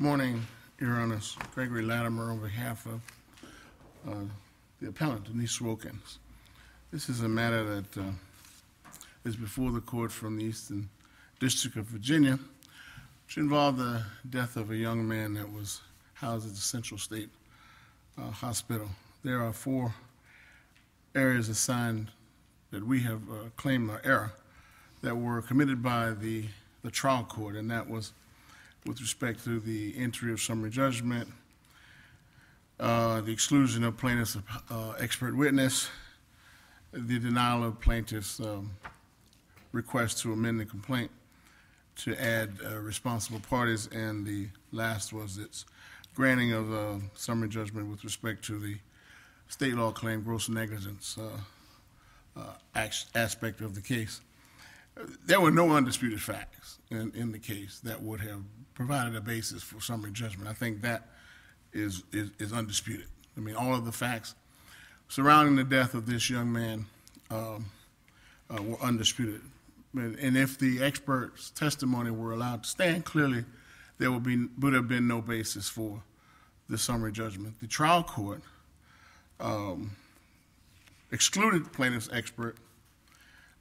Morning, Your Honors. Gregory Latimer on behalf of uh, the appellant Denise Wilkins. This is a matter that uh, is before the court from the Eastern District of Virginia, which involved the death of a young man that was housed at the Central State uh, Hospital. There are four areas assigned that we have uh, claimed are error that were committed by the, the trial court, and that was with respect to the entry of summary judgment, uh, the exclusion of plaintiff's uh, expert witness, the denial of plaintiff's um, request to amend the complaint to add uh, responsible parties, and the last was its granting of uh, summary judgment with respect to the state law claim gross negligence uh, uh, aspect of the case. There were no undisputed facts in, in the case that would have provided a basis for summary judgment. I think that is, is, is undisputed. I mean, all of the facts surrounding the death of this young man um, uh, were undisputed. And, and if the expert's testimony were allowed to stand, clearly there would, be, would have been no basis for the summary judgment. The trial court um, excluded the plaintiff's expert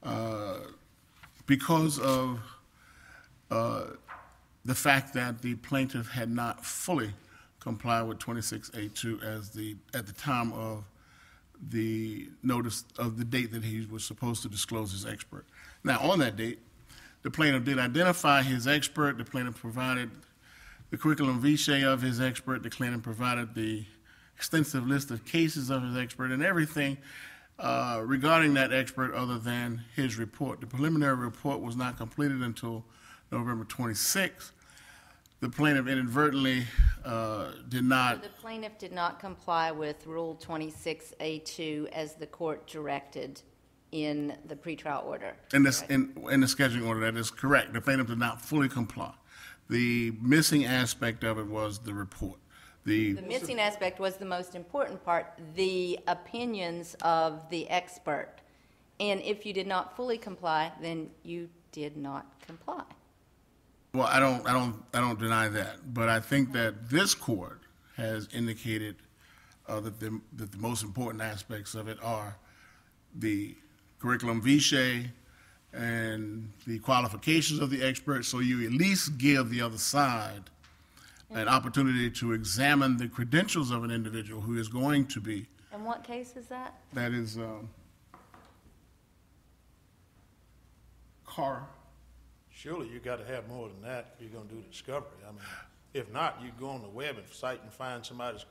uh, because of uh, the fact that the plaintiff had not fully complied with 26A2 as the, at the time of the notice of the date that he was supposed to disclose his expert. Now, on that date, the plaintiff did identify his expert. The plaintiff provided the curriculum vitae of his expert. The plaintiff provided the extensive list of cases of his expert and everything uh, regarding that expert other than his report. The preliminary report was not completed until November 26th. The plaintiff inadvertently uh, did not The plaintiff did not comply with Rule 26A2 as the court directed in the pretrial order. In this, in, in the scheduling order, that is correct. The plaintiff did not fully comply. The missing aspect of it was the report. The, The missing aspect was the most important part, the opinions of the expert. And if you did not fully comply, then you did not comply. well, I don't, I don't, I don't deny that, but I think that this court has indicated uh, that the, that the most important aspects of it are the curriculum vitae and the qualifications of the expert, so you at least give the other side an opportunity to examine the credentials of an individual who is going to be And what case is that? That is, um, Carr. Surely you gotta have more than that if you're gonna do discovery. I mean, if not, you go on the web and site and find somebody's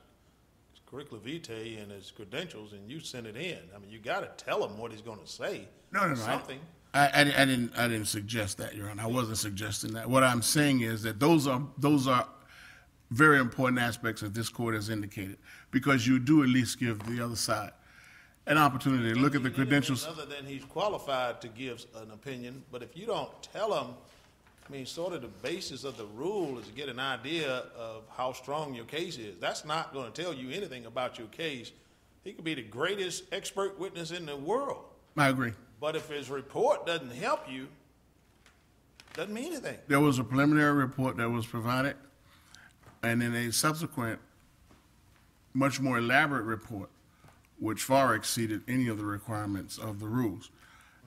curricula vitae and his credentials and you send it in. I mean, you gotta tell him what he's gonna say. No, no, no. I- Something. I, I, I didn't, I didn't suggest that, Your Honor. I wasn't suggesting that. What I'm saying is that those are, those are very important aspects that this court has indicated, because you do at least give the other side an opportunity to look at the credentials. Other than he's qualified to give an opinion, but if you don't tell him, I mean, sort of the basis of the rule is to get an idea of how strong your case is. That's not gonna tell you anything about your case. He could be the greatest expert witness in the world. I agree. But if his report doesn't help you, doesn't mean anything. There was a preliminary report that was provided, and in a subsequent, much more elaborate report, which far exceeded any of the requirements of the rules.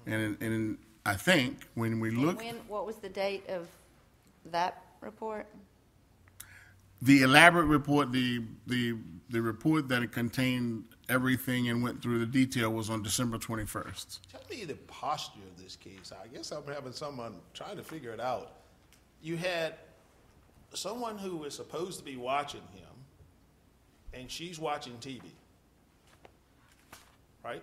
And, and I think when we look, When, what was the date of that report? the elaborate report, the, the, the report that it contained everything and went through the detail was on December twenty-first. Tell me the posture of this case. I guess I'm having someone trying to figure it out. You had someone who was supposed to be watching him, and she's watching TV. Right?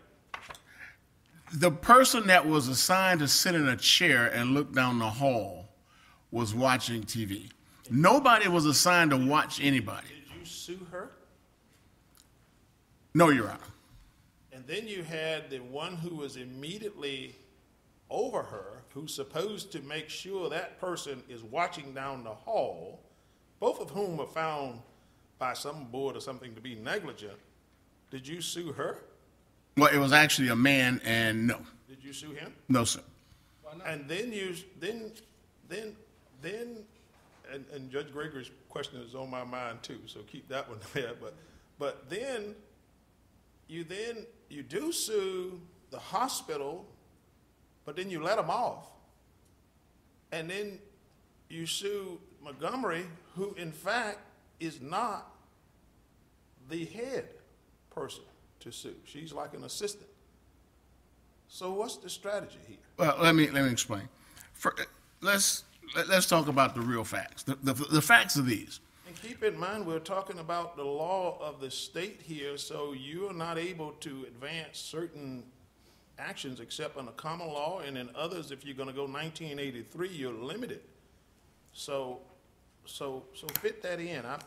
The person that was assigned to sit in a chair and look down the hall was watching TV. Nobody was assigned to watch anybody. Did you sue her? No, Your Honor. And then you had the one who was immediately over her, who's supposed to make sure that person is watching down the hall, both of whom are found by some board or something to be negligent. Did you sue her? Well, it was actually a man, and no, Did you sue him? no, sir. And then you, then, then, then and, and Judge Gregory's question is on my mind too, so keep that one there. But, but then, you then, you do sue the hospital, but then you let them off. And then you sue Montgomery, who in fact is not the head person to sue. She's like an assistant. So what's the strategy here? Well, let me, let me explain. For, let's, let- let's talk about the real facts. The, the, the facts are these. And keep in mind, we're talking about the law of the state here, so you are not able to advance certain actions except under common law, and in others, if you're gonna go nineteen eighty-three, you're limited. So, so, so fit that in. I,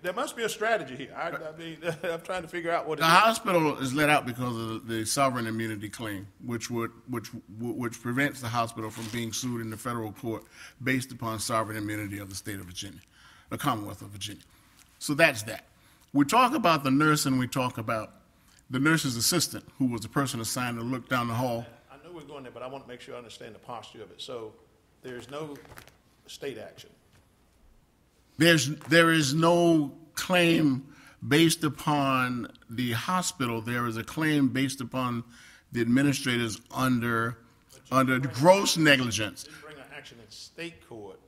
there must be a strategy here. I, I mean, I'm trying to figure out what The is. hospital is let out because of the sovereign immunity claim, which would, which, which prevents the hospital from being sued in the federal court based upon sovereign immunity of the state of Virginia, the Commonwealth of Virginia. So that's that. We talk about the nurse and we talk about the nurse's assistant, who was the person assigned to look down the hall. I know we're going there, but I want to make sure I understand the posture of it. So there's no state action. There's, there is no claim based upon the hospital. There is a claim based upon the administrators under, under gross negligence. Bring an action in state court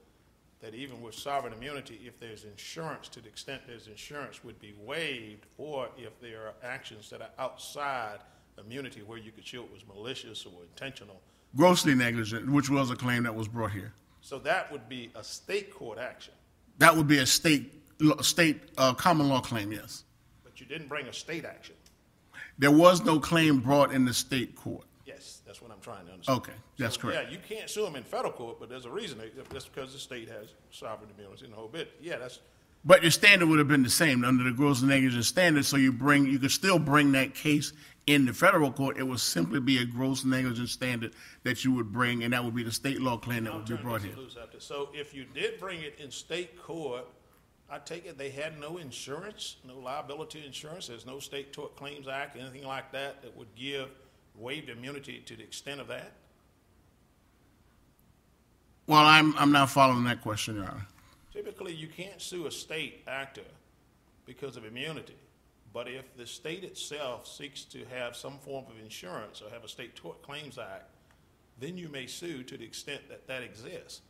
that even with sovereign immunity, if there's insurance, to the extent there's insurance, would be waived, or if there are actions that are outside immunity where you could show it was malicious or intentional. Grossly negligent, which was a claim that was brought here. So that would be a state court action, That would be a state, state, uh, common law claim, yes. but you didn't bring a state action. There was no claim brought in the state court. That's what I'm trying to understand. Okay, that's So, correct. Yeah, you can't sue them in federal court, but there's a reason. They- That's because the state has sovereign immunity and the whole bit. Yeah, that's, But your standard would have been the same under the gross negligence standard, so you bring, you could still bring that case in the federal court. It would simply be a gross negligence standard that you would bring, and that would be the state law claim that would be brought here. Alternative to lose. So if you did bring it in state court, I take it they had no insurance, no liability insurance, there's no State Tort Claims Act, anything like that, that would give waived immunity to the extent of that? Well, I'm, I'm not following that question, Your Honor. Typically, you can't sue a state actor because of immunity. But if the state itself seeks to have some form of insurance or have a State Tort Claims Act, then you may sue to the extent that that exists.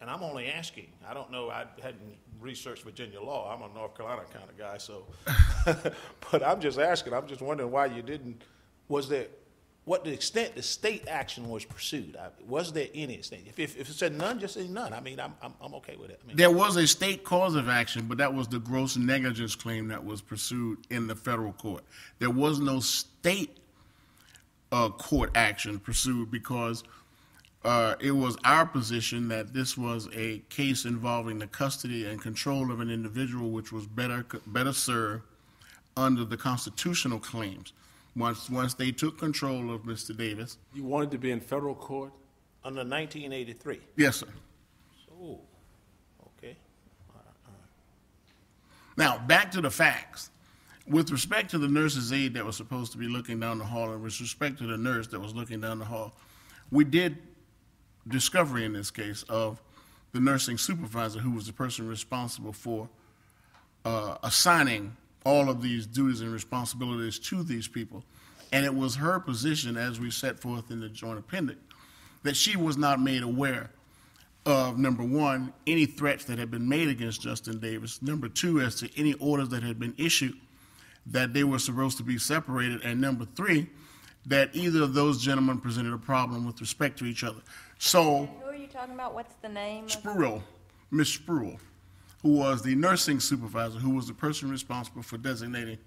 And I'm only asking, I don't know, I hadn't researched Virginia law, I'm a North Carolina kind of guy, so. But I'm just asking, I'm just wondering why you didn't, was there, what the extent the state action was pursued? I- Was there any extent? If, if, if it said none, just say none, I mean, I'm, I'm, I'm okay with it. I mean, There was a state cause of action, but that was the gross negligence claim that was pursued in the federal court. There was no state uh, court action pursued because uh, it was our position that this was a case involving the custody and control of an individual, which was better better served under the constitutional claims. Once once they took control of Mr. Davis, You wanted to be in federal court? Under nineteen eighty-three. yes, sir. Oh, okay. Now, back to the facts. With respect to the nurse's aide that was supposed to be looking down the hall, and with respect to the nurse that was looking down the hall, we did discovery in this case of the nursing supervisor who was the person responsible for uh, assigning all of these duties and responsibilities to these people. And it was her position, as we set forth in the joint appendix, that she was not made aware of number one, any threats that had been made against Justin Davis. Number two, as to any orders that had been issued that they were supposed to be separated. And number three, that either of those gentlemen presented a problem with respect to each other. So Who are you talking about? What's the name? Spruill, Miss Spruill, who was the nursing supervisor, who was the person responsible for designating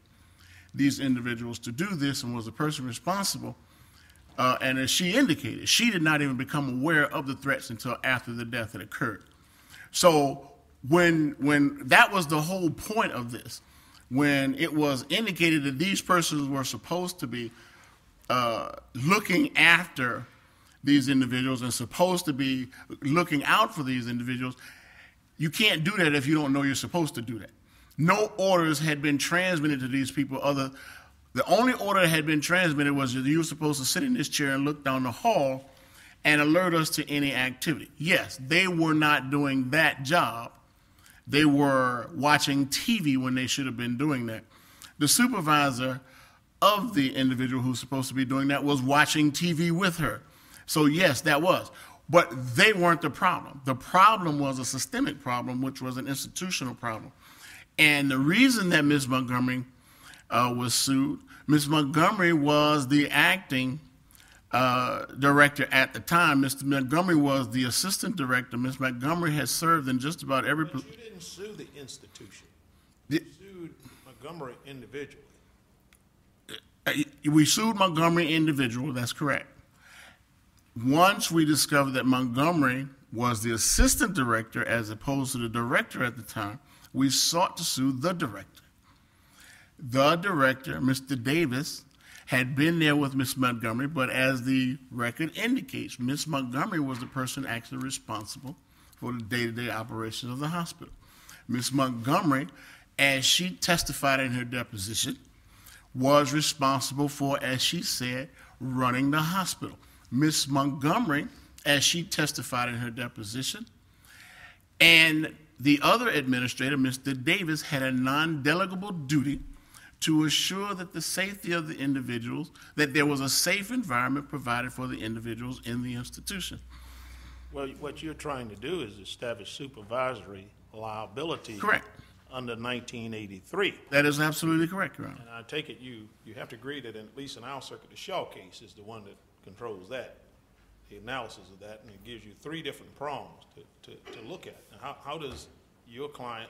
these individuals to do this, and was the person responsible. Uh, and as she indicated, she did not even become aware of the threats until after the death had occurred. So when when that was the whole point of this, when it was indicated that these persons were supposed to be uh, looking after these individuals and supposed to be looking out for these individuals, you can't do that if you don't know you're supposed to do that. No orders had been transmitted to these people other the only order that had been transmitted was that you were supposed to sit in this chair and look down the hall and alert us to any activity. Yes, they were not doing that job. They were watching TV when they should have been doing that. The supervisor of the individual who's supposed to be doing that was watching TV with her. So, yes, that was. But they weren't the problem. The problem was a systemic problem, which was an institutional problem. And the reason that Ms. Montgomery uh, was sued, Ms. Montgomery was the acting uh, director at the time. Mr. Montgomery was the assistant director. Ms. Montgomery has served in just about every. But you didn't sue the institution. The- You sued Montgomery individually. Uh, We sued Montgomery individual, that's correct. Once we discovered that Montgomery was the assistant director as opposed to the director at the time, we sought to sue the director. The director, Mr. Davis, had been there with Miss Montgomery, but as the record indicates, Miss Montgomery was the person actually responsible for the day-to-day operations of the hospital. Miss Montgomery, as she testified in her deposition, was responsible for, as she said, running the hospital. Miss Montgomery, as she testified in her deposition, and the other administrator, Mr. Davis, had a non-delegable duty to assure that the safety of the individuals, that there was a safe environment provided for the individuals in the institution. Well, what you're trying to do is establish supervisory liability. Correct. Under 1983. That is absolutely correct, Your Honor. And I take it you, you have to agree that at least in our circuit, the Shaw case is the one that controls that, the analysis of that, and it gives you three different prongs to, to, to look at. And how, how does your client,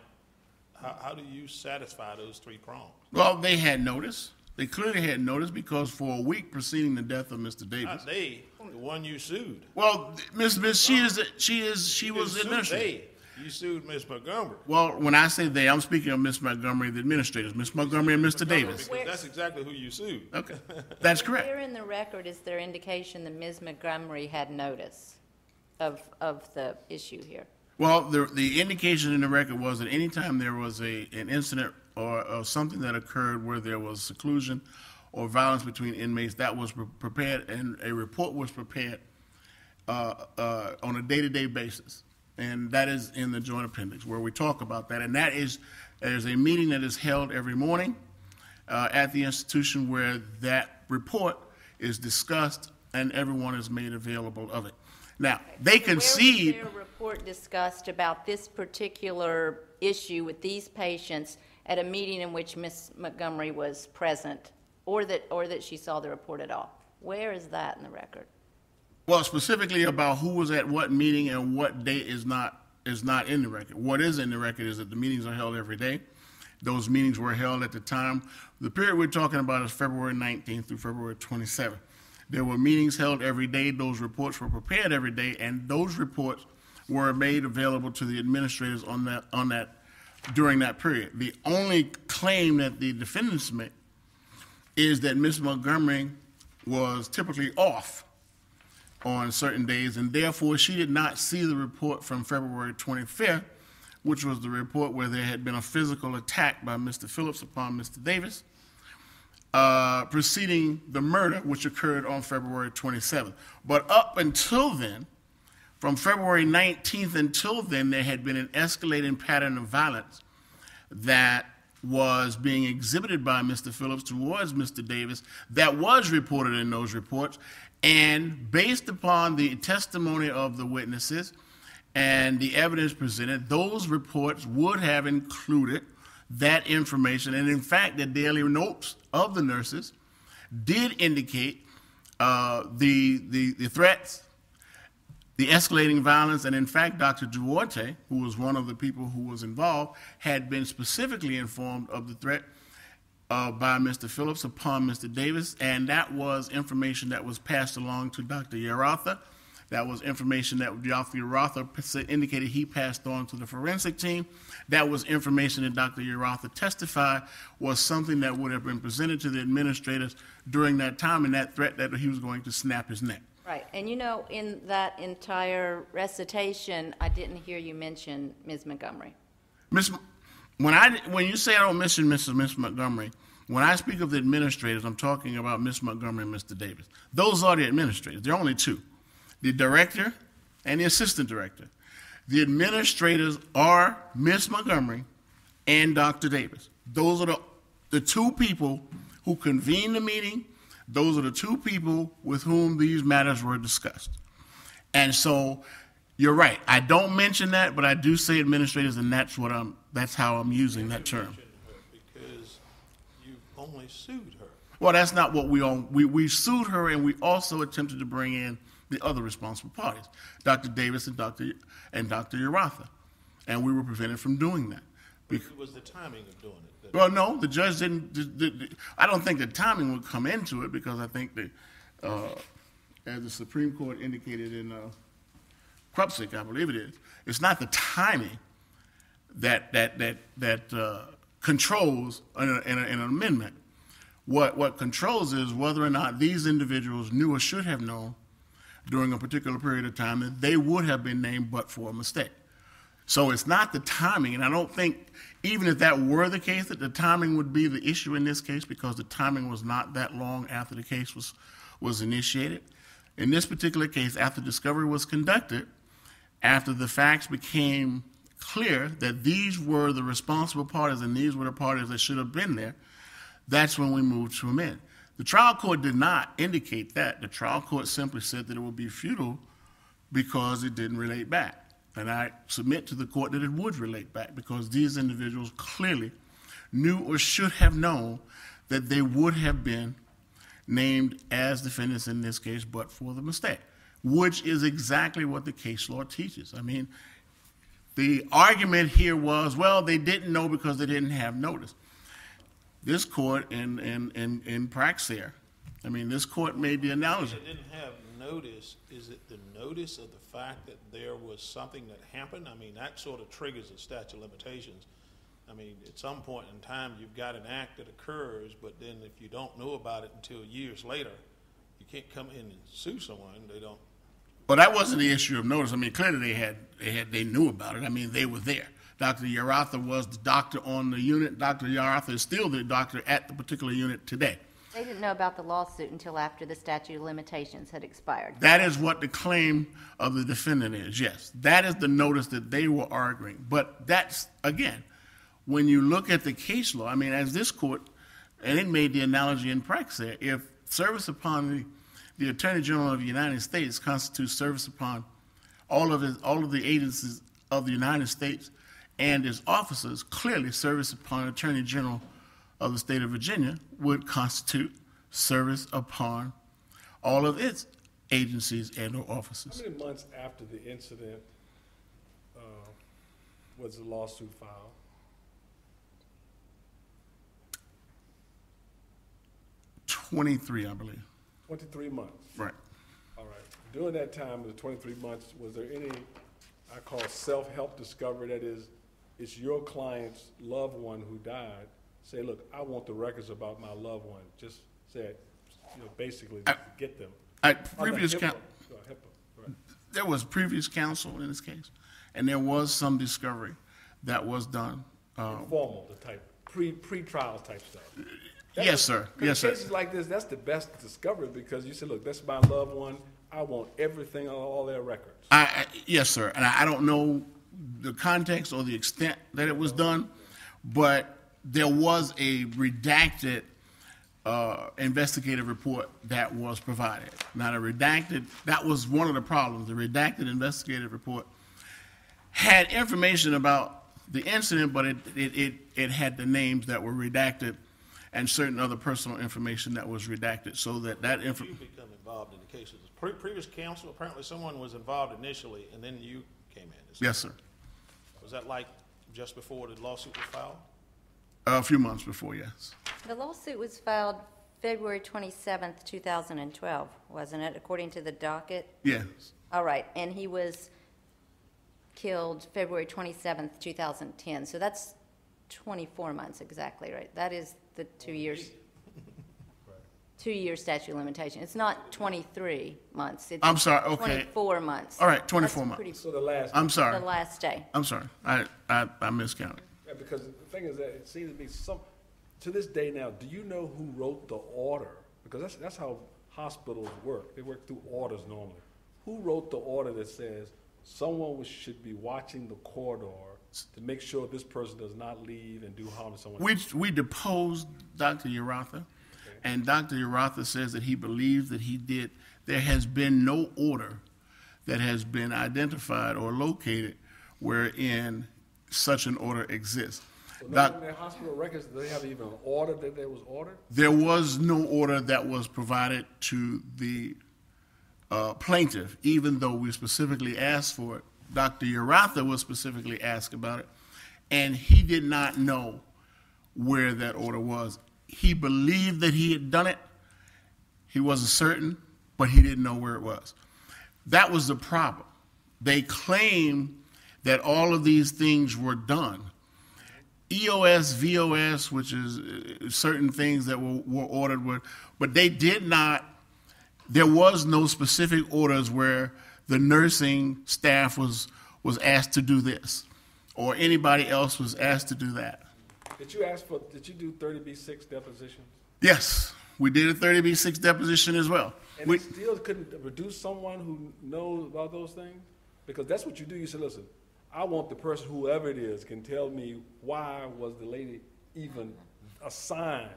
how, how do you satisfy those three prongs? Well, they had notice. They clearly had notice because for a week preceding the death of Mr. Davis. Not they, the one you sued. Well, Miss Miss, she is she is she was didn't administrator. they. You sued Ms. Montgomery. Well, when I say they, I'm speaking of Miss Montgomery, the administrators, Miss Montgomery and Mr. Davis. Because that's exactly who you sued. Okay, that's correct. Where in the record is there indication that Ms. Montgomery had notice of, of the issue here? Well, the the indication in the record was that anytime there was a an incident or, or something that occurred where there was seclusion or violence between inmates, that was pre- prepared and a report was prepared uh, uh, on a day-to-day basis, and that is in the joint appendix where we talk about that. And that is there's a meeting that is held every morning uh, at the institution where that report is discussed and everyone is made available of it. Now they concede. Where was their report discussed about this particular issue with these patients at a meeting in which Ms. Montgomery was present, or that, or that she saw the report at all? Where is that in the record? Well, specifically about who was at what meeting and what date is not is not in the record. What is in the record is that the meetings are held every day. Those meetings were held at the time. The period we're talking about is February 19th through February 27th. There were meetings held every day. Those reports were prepared every day, and those reports were made available to the administrators on that on that during that period. The only claim that the defendants make is that Ms. Montgomery was typically off on certain days, and therefore she did not see the report from February 25th, which was the report where there had been a physical attack by Mr. Phillips upon Mr. Davis, uh, preceding the murder, which occurred on February 27th. But up until then, from February 19th until then, there had been an escalating pattern of violence that was being exhibited by Mr. Phillips towards Mr. Davis that was reported in those reports. And based upon the testimony of the witnesses and the evidence presented, those reports would have included that information. And in fact, the daily notes of the nurses did indicate uh, the, the, the threats the escalating violence, and in fact, Dr. Duarte, who was one of the people who was involved, had been specifically informed of the threat uh, by Mr. Phillips upon Mr. Davis, and that was information that was passed along to Dr. Yaratha. That was information that Dr. Yaratha indicated he passed on to the forensic team. That was information that Dr. Yaratha testified was something that would have been presented to the administrators during that time, and that threat that he was going to snap his neck. Right, and you know, in that entire recitation, I didn't hear you mention Ms. Montgomery. Miss, when I when you say I don't mention Mrs. Miss Montgomery, when I speak of the administrators, I'm talking about Miss Montgomery and Mr. Davis. Those are the administrators. There are only two. the director and the assistant director. The administrators are Miss Montgomery and Dr. Davis. Those are the, the two people who convened the meeting. Those are the two people with whom these matters were discussed. And so, you're right. I don't mention that, but I do say administrators, and that's what I'm. That's how I'm using that term. Because you only sued her. Well, that's not what we on. We we sued her, and we also attempted to bring in the other responsible parties, Dr. Davis and Dr. and Dr. Uratha, and we were prevented from doing that. Bec- It was the timing of doing it. Well, no, the judge didn't. the- the- the- I don't think the timing would come into it because I think that, uh, as the Supreme Court indicated in uh, Krupski, I believe it is, it's not the timing that that that that uh, controls in, a, in, a, in an amendment. What what controls is whether or not these individuals knew or should have known during a particular period of time that they would have been named but for a mistake. So it's not the timing, and I don't think, even if that were the case, that the timing would be the issue in this case because the timing was not that long after the case was, was initiated. In this particular case, after discovery was conducted, after the facts became clear that these were the responsible parties and these were the parties that should have been there, that's when we moved to amend. The trial court did not indicate that. The trial court simply said that it would be futile because it didn't relate back. And I submit to the court that it would relate back because these individuals clearly knew or should have known that they would have been named as defendants in this case, but for the mistake, which is exactly what the case law teaches. I mean, the argument here was, well, they didn't know because they didn't have notice. This court in, in, in, in Praxair, I mean, this court made the analogy. They didn't have notice, is it the notice of the fact that there was something that happened? I mean, that sort of triggers a statute of limitations. I mean, at some point in time, you've got an act that occurs, but then if you don't know about it until years later, you can't come in and sue someone, they don't. Well, that wasn't the issue of notice. I mean, clearly they had, they had, they knew about it. I mean, they were there. Dr. Yaratha was the doctor on the unit. Dr. Yaratha is still the doctor at the particular unit today. They didn't know about the lawsuit until after the statute of limitations had expired. That is what the claim of the defendant is, yes. That is the notice that they were arguing. But that's, again, when you look at the case law, I mean, as this court, and it made the analogy in Praxair, if service upon the, the Attorney General of the United States constitutes service upon all of his, all of the agencies of the United States and its officers, clearly service upon Attorney General of the state of Virginia would constitute service upon all of its agencies and or officers. How many months after the incident uh, was the lawsuit filed? Twenty-three, I believe. Twenty-three months. Right. All right. During that time, of the twenty-three months, was there any, I call self-help discovery, that is, it's your client's loved one who died, say, look, I want the records about my loved one, just say, you know, basically, I- get them. At Under previous HIPAA. count, HIPAA, right. there was previous counsel in this case, and there was some discovery that was done. Uh, Informal, the type, pre, pre-trial type stuff. Yes, sir. Yes, sir. Cases like this, that's the best discovery because you say, look, that's my loved one. I want everything on all their records. I, I, yes, sir. And I, I don't know the context or the extent that it was done, but there was a redacted uh, investigative report that was provided. Now, the redacted, that was one of the problems. The redacted investigative report had information about the incident, but it, it, it, it had the names that were redacted and certain other personal information that was redacted, so that that info, You become involved in the cases. Pre- previous counsel, apparently someone was involved initially, and then you came in. Is- yes, sir. Was that like just before the lawsuit was filed? A few months before, yes. The lawsuit was filed February 27th, 2012, wasn't it, according to the docket? Yes. All right, and he was killed February 27th, 2010, so that's 24 months exactly, right? That is the two years, two-year statute of limitation. It's not 23 months. it's I'm sorry, okay. 24 months. All right, 24 That's months. pretty- So the last, I'm The sorry. last day. I'm sorry. I, I, I miscounted. Yeah, because the thing is that it seems to be some, to this day now, do you know who wrote the order? Because that's, that's how hospitals work. They work through orders normally. who wrote the order that says someone was- should be watching the corridor to make sure this person does not leave and do harm to someone? We, we deposed Dr. Uratha, and Dr. Uratha says that he believes that he did. There has been no order that has been identified or located wherein such an order exists. So Doc- their hospital records, do they have even an order that there was ordered? There was no order that was provided to the uh, plaintiff, even though we specifically asked for it. Dr. Uratha was specifically asked about it, and he did not know where that order was. He believed that he had done it. He wasn't certain, but he didn't know where it was. That was the problem. They claimed that all of these things were done. EOS, VOS, which is uh, certain things that were, were ordered were, but they did not, there was no specific orders where the nursing staff was, was asked to do this, or anybody else was asked to do that. Did you ask for, did you do thirty B six depositions? Yes, we did a 30B6 deposition as well. And We, still couldn't produce someone who knows about those things? Because that's what you do, you say, listen, I want the person, whoever it is, can tell me why was the lady even assigned?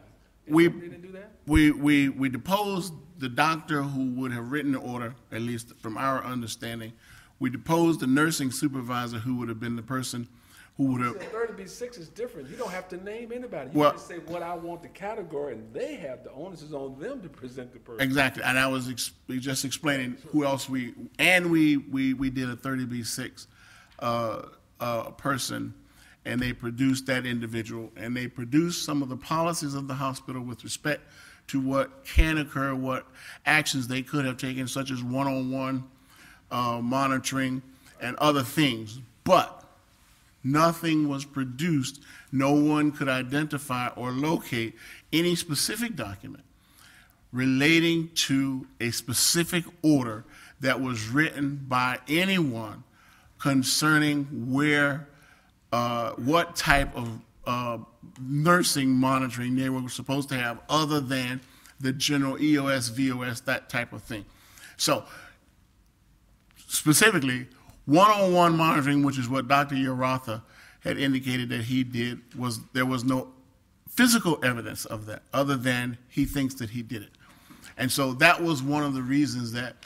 We- didn't do that? we, we, we deposed the doctor who would have written the order, at least from our understanding. We deposed the nursing supervisor who would have been the person who would have, Thirty B six is different, you don't have to name anybody, you Well- just say what I want the category, and they have, the onus is on them to present the person. exactly, and I was ex- just explaining who else we, and we, we, we did a thirty B six, uh, uh, person, and they produced that individual, and they produced some of the policies of the hospital with respect to what can occur, what actions they could have taken, such as one-on-one, uh, monitoring and other things. But nothing was produced. No one could identify or locate any specific document relating to a specific order that was written by anyone concerning where, uh, what type of uh, nursing monitoring they were supposed to have other than the general EOS, VOS, that type of thing. So specifically, one-on-one monitoring, which is what Dr. Uratha had indicated that he did, was there was no physical evidence of that, other than he thinks that he did it. And so that was one of the reasons that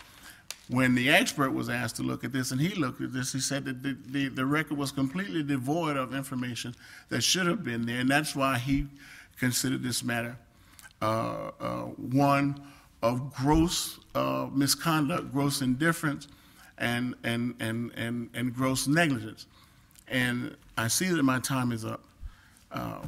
when the expert was asked to look at this, and he looked at this, he said that the, the, the record was completely devoid of information that should have been there, and that's why he considered this matter uh, uh, one of gross uh, misconduct, gross indifference, and, and, and, and, and gross negligence. And I see that my time is up. Uh,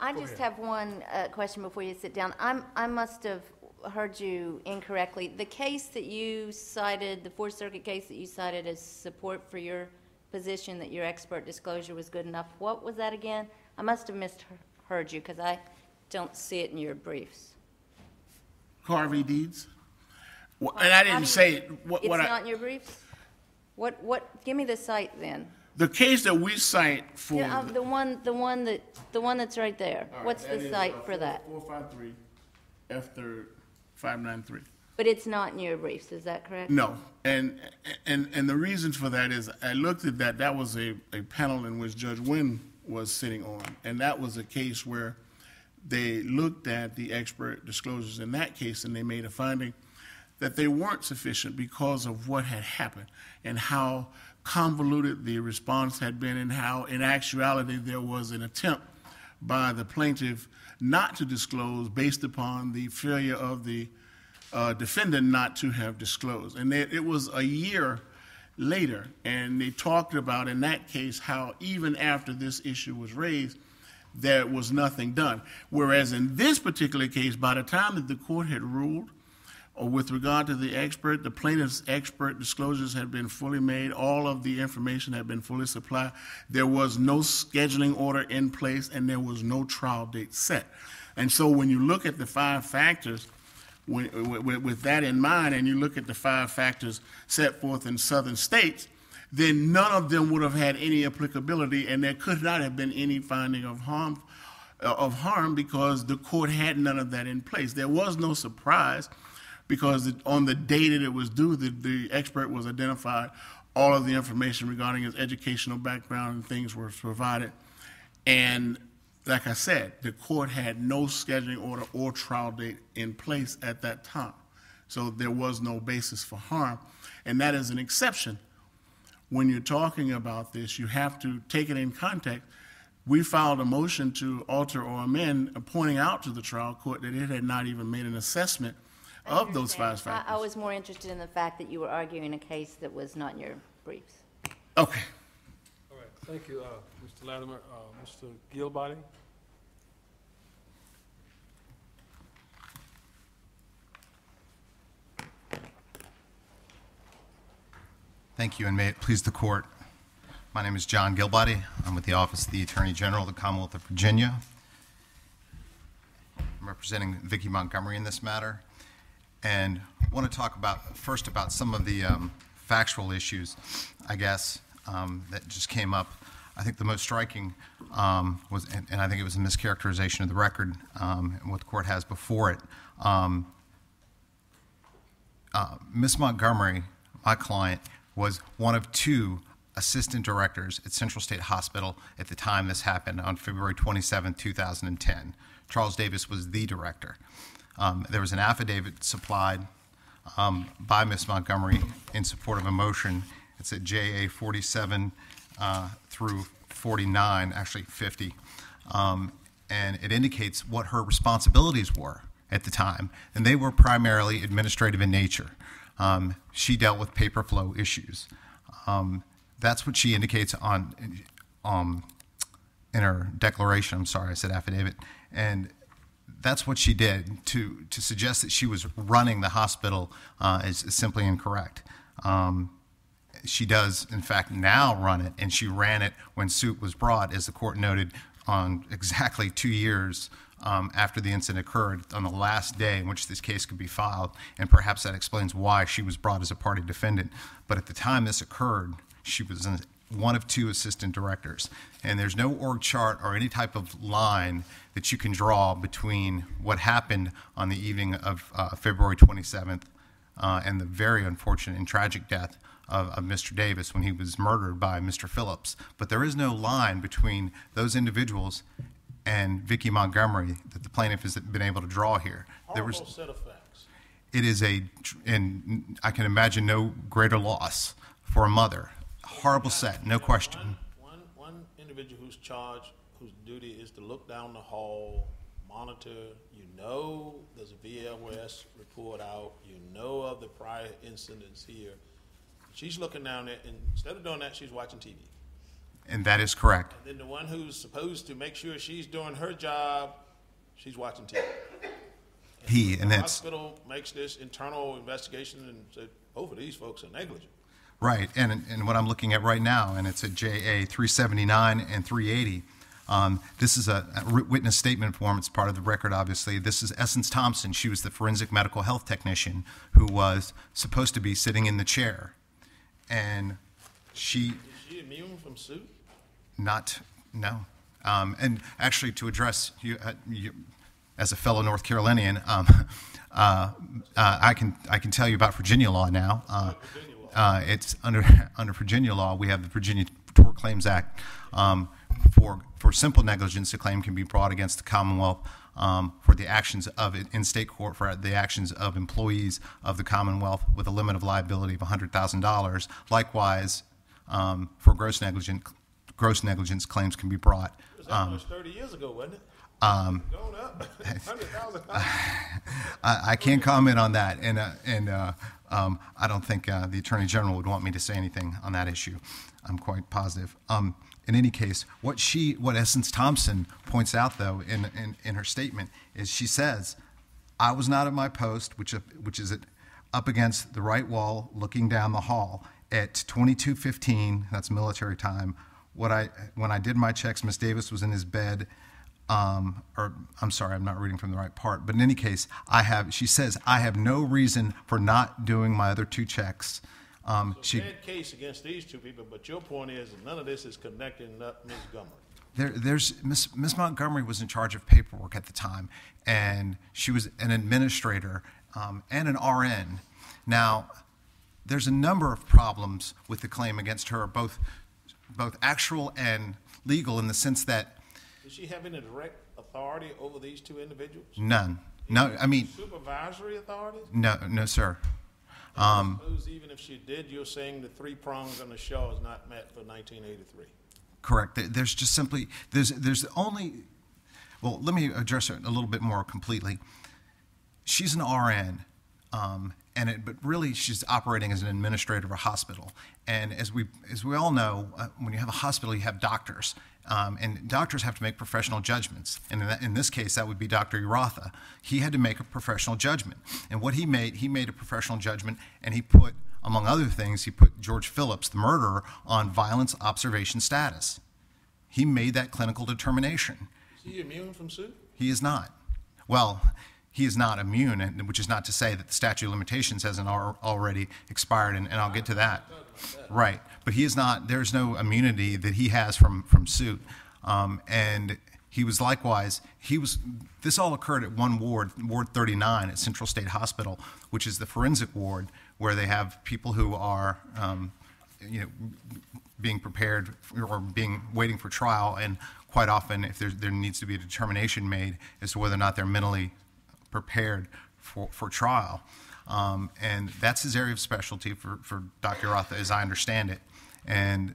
I just have one uh, question before you sit down. I'm, I must have heard you incorrectly. The case that you cited, the Fourth Circuit case that you cited as support for your position that your expert disclosure was good enough, what was that again? I must have misheard you because I don't see it in your briefs. Harvey deeds. Well, and I didn't you- say what, It's what I, not in your briefs? What, what, give me the cite then. the case that we cite for. Yeah, um, The one, the one that, the one that's right there. What's the cite for that? Four five three, F third, five nine three. But it's not in your briefs, is that correct? No, and, and, and the reason for that is, I looked at that, that was a, a panel in which Judge Wynn was sitting on, and that was a case where they looked at the expert disclosures in that case, and they made a finding that they weren't sufficient because of what had happened, and how convoluted the response had been, and how in actuality there was an attempt by the plaintiff not to disclose based upon the failure of the uh, defendant not to have disclosed. And it, it was a year later, and they talked about in that case how even after this issue was raised, there was nothing done. Whereas in this particular case, by the time that the court had ruled, or with regard to the expert, the plaintiff's expert disclosures had been fully made, all of the information had been fully supplied. There was no scheduling order in place, and there was no trial date set. And so when you look at the five factors, with that in mind, and you look at the five factors set forth in southern states, then none of them would have had any applicability, and there could not have been any finding of harm, uh, of harm because the court had none of that in place. There was no surprise because it- on the day that it was due, the, the expert was identified, all of the information regarding his educational background and things were provided. And like I said, the court had no scheduling order or trial date in place at that time. So there was no basis for harm. And that is an exception. When you're talking about this, you have to take it in context. We filed a motion to alter or amend, pointing out to the trial court that it had not even made an assessment of those five I- I was more interested in the fact that you were arguing a case that was not in your briefs. Okay. All right, thank you, uh, Mr. Latimer. Uh, Mr. Gilbody? Thank you, and may it please the court. My name is John Gilbody. I'm with the Office of the Attorney General of the Commonwealth of Virginia. I'm representing Vicki Montgomery in this matter, and want to talk about, first about some of the um, factual issues, I guess, um, that just came up. I think the most striking um, was, and and I think it was a mischaracterization of the record um, and what the court has before it. Um, uh, Ms. Montgomery, my client, was one of two assistant directors at Central State Hospital at the time this happened on February 27, 2010. Charles Davis was the director. Um, there was an affidavit supplied um, by Ms. Montgomery in support of a motion. It's at JA 47 uh, through 49, actually 50. Um, and it indicates what her responsibilities were at the time, and they were primarily administrative in nature. Um, she dealt with paper flow issues. Um, that's what she indicates on um, in her declaration. I'm sorry, I said affidavit, and that's what she did. To to suggest that she was running the hospital uh, is, is simply incorrect. Um, she does, in fact, now run it, and she ran it when suit was brought, as the court noted, on exactly two years um, after the incident occurred, on the last day in which this case could be filed, and perhaps that explains why she was brought as a party defendant. But at the time this occurred, she was one of two assistant directors, and there's no org chart or any type of line that you can draw between what happened on the evening of uh, February 27th uh, and the very unfortunate and tragic death of, of Mr. Davis when he was murdered by Mr. Phillips. But there is no line between those individuals and Vicki Montgomery that the plaintiff has been able to draw here. There was, set of facts. it is a, and I can imagine no greater loss for a mother. Horrible set, no question. One, one individual who's charged, whose duty is to look down the hall, monitor, you know there's a VLS report out, you know of the prior incidents here. She's looking down there, and instead of doing that, she's watching TV. And that is correct. Then the one who's supposed to make sure she's doing her job, she's watching TV. He, and The that's, hospital makes this internal investigation and said, both of these folks are negligent. Right, and, and what I'm looking at right now, and it's at JA 379 and 380. Um, this is a, a witness statement form. It's part of the record, obviously. This is Essence Thompson. She was the forensic medical health technician who was supposed to be sitting in the chair. And she, Is she immune from suit? not, no. Um, and actually, to address you, uh, you as a fellow North Carolinian, um, uh, uh, I can I can tell you about Virginia law now. Uh, uh, it's under under Virginia law. We have the Virginia Tort Claims Act. Um, for for simple negligence, a claim can be brought against the Commonwealth um, for the actions of in state court for the actions of employees of the Commonwealth with a limit of liability of $100,000. Likewise, um, for gross negligence, gross negligence claims can be brought. It was much thirty years ago, wasn't it? Um, Going up, hundred thousand dollars. I, I can't comment on that, and uh, and uh, um, I don't think uh, the attorney general would want me to say anything on that issue. I'm quite positive. Um, in any case, what she, what Essence Thompson points out, though, in, in, in her statement, is she says, "I was not at my post, which which is up against the right wall, looking down the hall at 22:15. That's military time. What I when I did my checks, Miss Davis was in his bed." Um, or I'm sorry, I'm not reading from the right part. But in any case, I have. She says I have no reason for not doing my other two checks. Um, she Bad case against these two people, but your point is none of this is connecting up Ms. Gummer. there, there's Miss Miss Montgomery was in charge of paperwork at the time, and she was an administrator um, and an RN. Now, there's a number of problems with the claim against her, both, both actual and legal, in the sense that Does she have any direct authority over these two individuals? none. No, I mean, Supervisory authority? no, no, sir. I suppose even if she did, you're saying the three prongs on the Shaw is not met for nineteen eighty-three. Correct. There's just simply, there's, there's only, well, let me address it a little bit more completely. She's an RN, um, and it, but really she's operating as an administrator of a hospital. And as we, as we all know, uh, when you have a hospital, you have doctors. Um, and doctors have to make professional judgments. And in, that, in this case, that would be Dr. Urotha. He had to make a professional judgment. And what he made, he made a professional judgment, and he put, among other things, he put George Phillips, the murderer, on violence observation status. He made that clinical determination. Is he immune from suit? He is not. Well, he is not immune, which is not to say that the statute of limitations hasn't al- already expired, and, and I'll get to that. Right, but he is not. There's no immunity that he has from from suit, um, and he was likewise. He was. This all occurred at one ward, Ward 39 at Central State Hospital, which is the forensic ward where they have people who are. Um, you know, being prepared for- or being waiting for trial, and quite often, if there, there needs to be a determination made as to whether or not they're mentally prepared for, for trial. Um, and that's his area of specialty for, for Dr. Rotha, as I understand it. And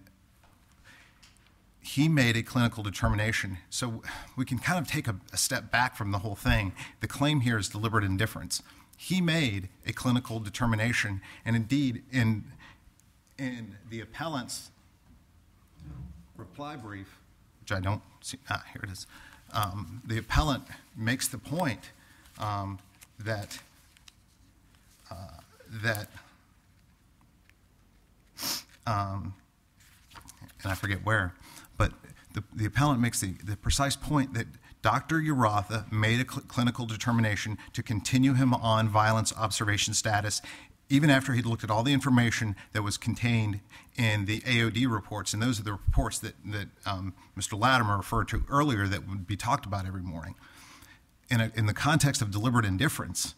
he made a clinical determination. So we can kind of take a, a step back from the whole thing. The claim here is deliberate indifference. He made a clinical determination, and indeed, in in the appellant's reply brief, which I don't see, ah, here it is, um, the appellant makes the point um, that, that, um, and I forget where, but the, the appellant makes the, the precise point that Dr. Urotha made a cl- clinical determination to continue him on violence observation status even after he'd looked at all the information that was contained in the AOD reports, and those are the reports that, that um, Mr. Latimer referred to earlier that would be talked about every morning. In, a, in the context of deliberate indifference,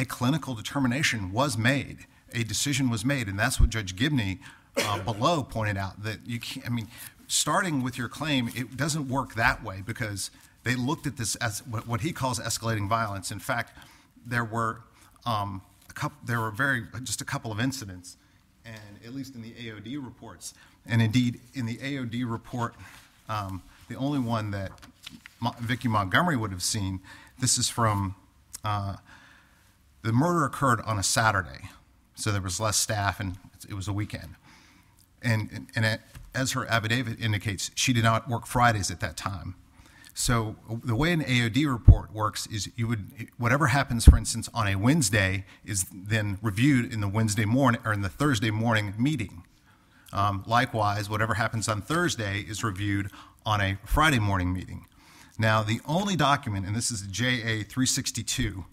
a clinical determination was made, a decision was made, and that's what Judge Gibney uh, below pointed out that you can't. I mean, starting with your claim, it doesn't work that way because they looked at this as what, he calls escalating violence. In fact, there were um, a couple, there were very just a couple of incidents, and at least in the AOD reports, and indeed in the AOD report, um, the only one that Mo- Vicki Montgomery would have seen. This is from uh, the murder occurred on a Saturday, so there was less staff and it was a weekend. And, and, it, as her affidavit indicates, she did not work Fridays at that time. So the way an AOD report works is you would, whatever happens, for instance, on a Wednesday is then reviewed in the Wednesday morning or in the Thursday morning meeting. Um, likewise, whatever happens on Thursday is reviewed on a Friday morning meeting. Now, the only document, and this is JA 362,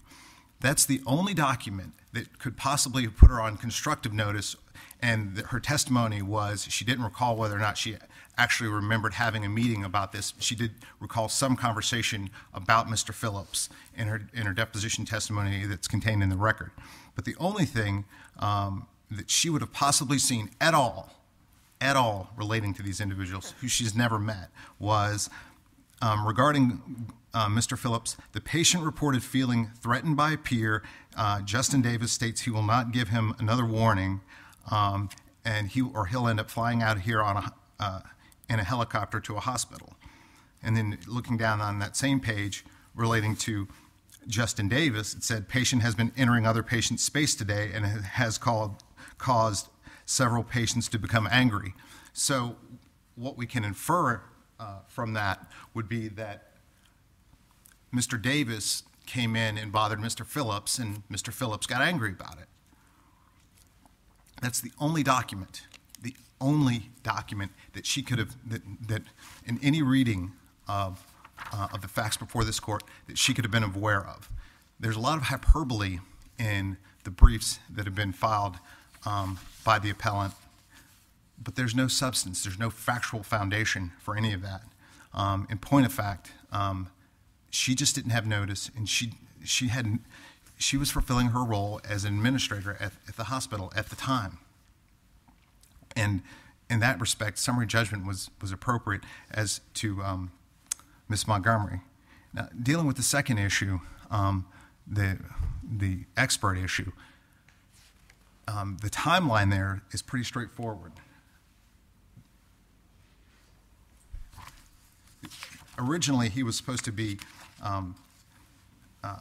that's the only document that could possibly have put her on constructive notice. And her testimony was she didn't recall whether or not she actually remembered having a meeting about this. She did recall some conversation about Mr. Phillips in her, in her deposition testimony that's contained in the record. But the only thing um, that she would have possibly seen at all, at all relating to these individuals who she's never met was um, regarding uh, Mr. Phillips, the patient reported feeling threatened by a peer. Uh, Justin Davis states he will not give him another warning, um, and he or he'll end up flying out here on a, uh, in a helicopter to a hospital. And then looking down on that same page relating to Justin Davis, it said patient has been entering other patients' space today and has called, caused several patients to become angry. So what we can infer uh, from that would be that Mr. Davis came in and bothered Mr. Phillips, and Mr. Phillips got angry about it. That's the only document, the only document that she could have, that, that in any reading of, uh, of the facts before this court, that she could have been aware of. There's a lot of hyperbole in the briefs that have been filed um, by the appellant, but there's no substance, there's no factual foundation for any of that. Um, in point of fact, um, she just didn't have notice, and she she hadn't. she was fulfilling her role as an administrator at, at the hospital at the time. And in that respect, summary judgment was, was appropriate as to um, Ms. Montgomery. Now, dealing with the second issue, um, the, the expert issue, um, the timeline there is pretty straightforward. Originally, he was supposed to be um, uh,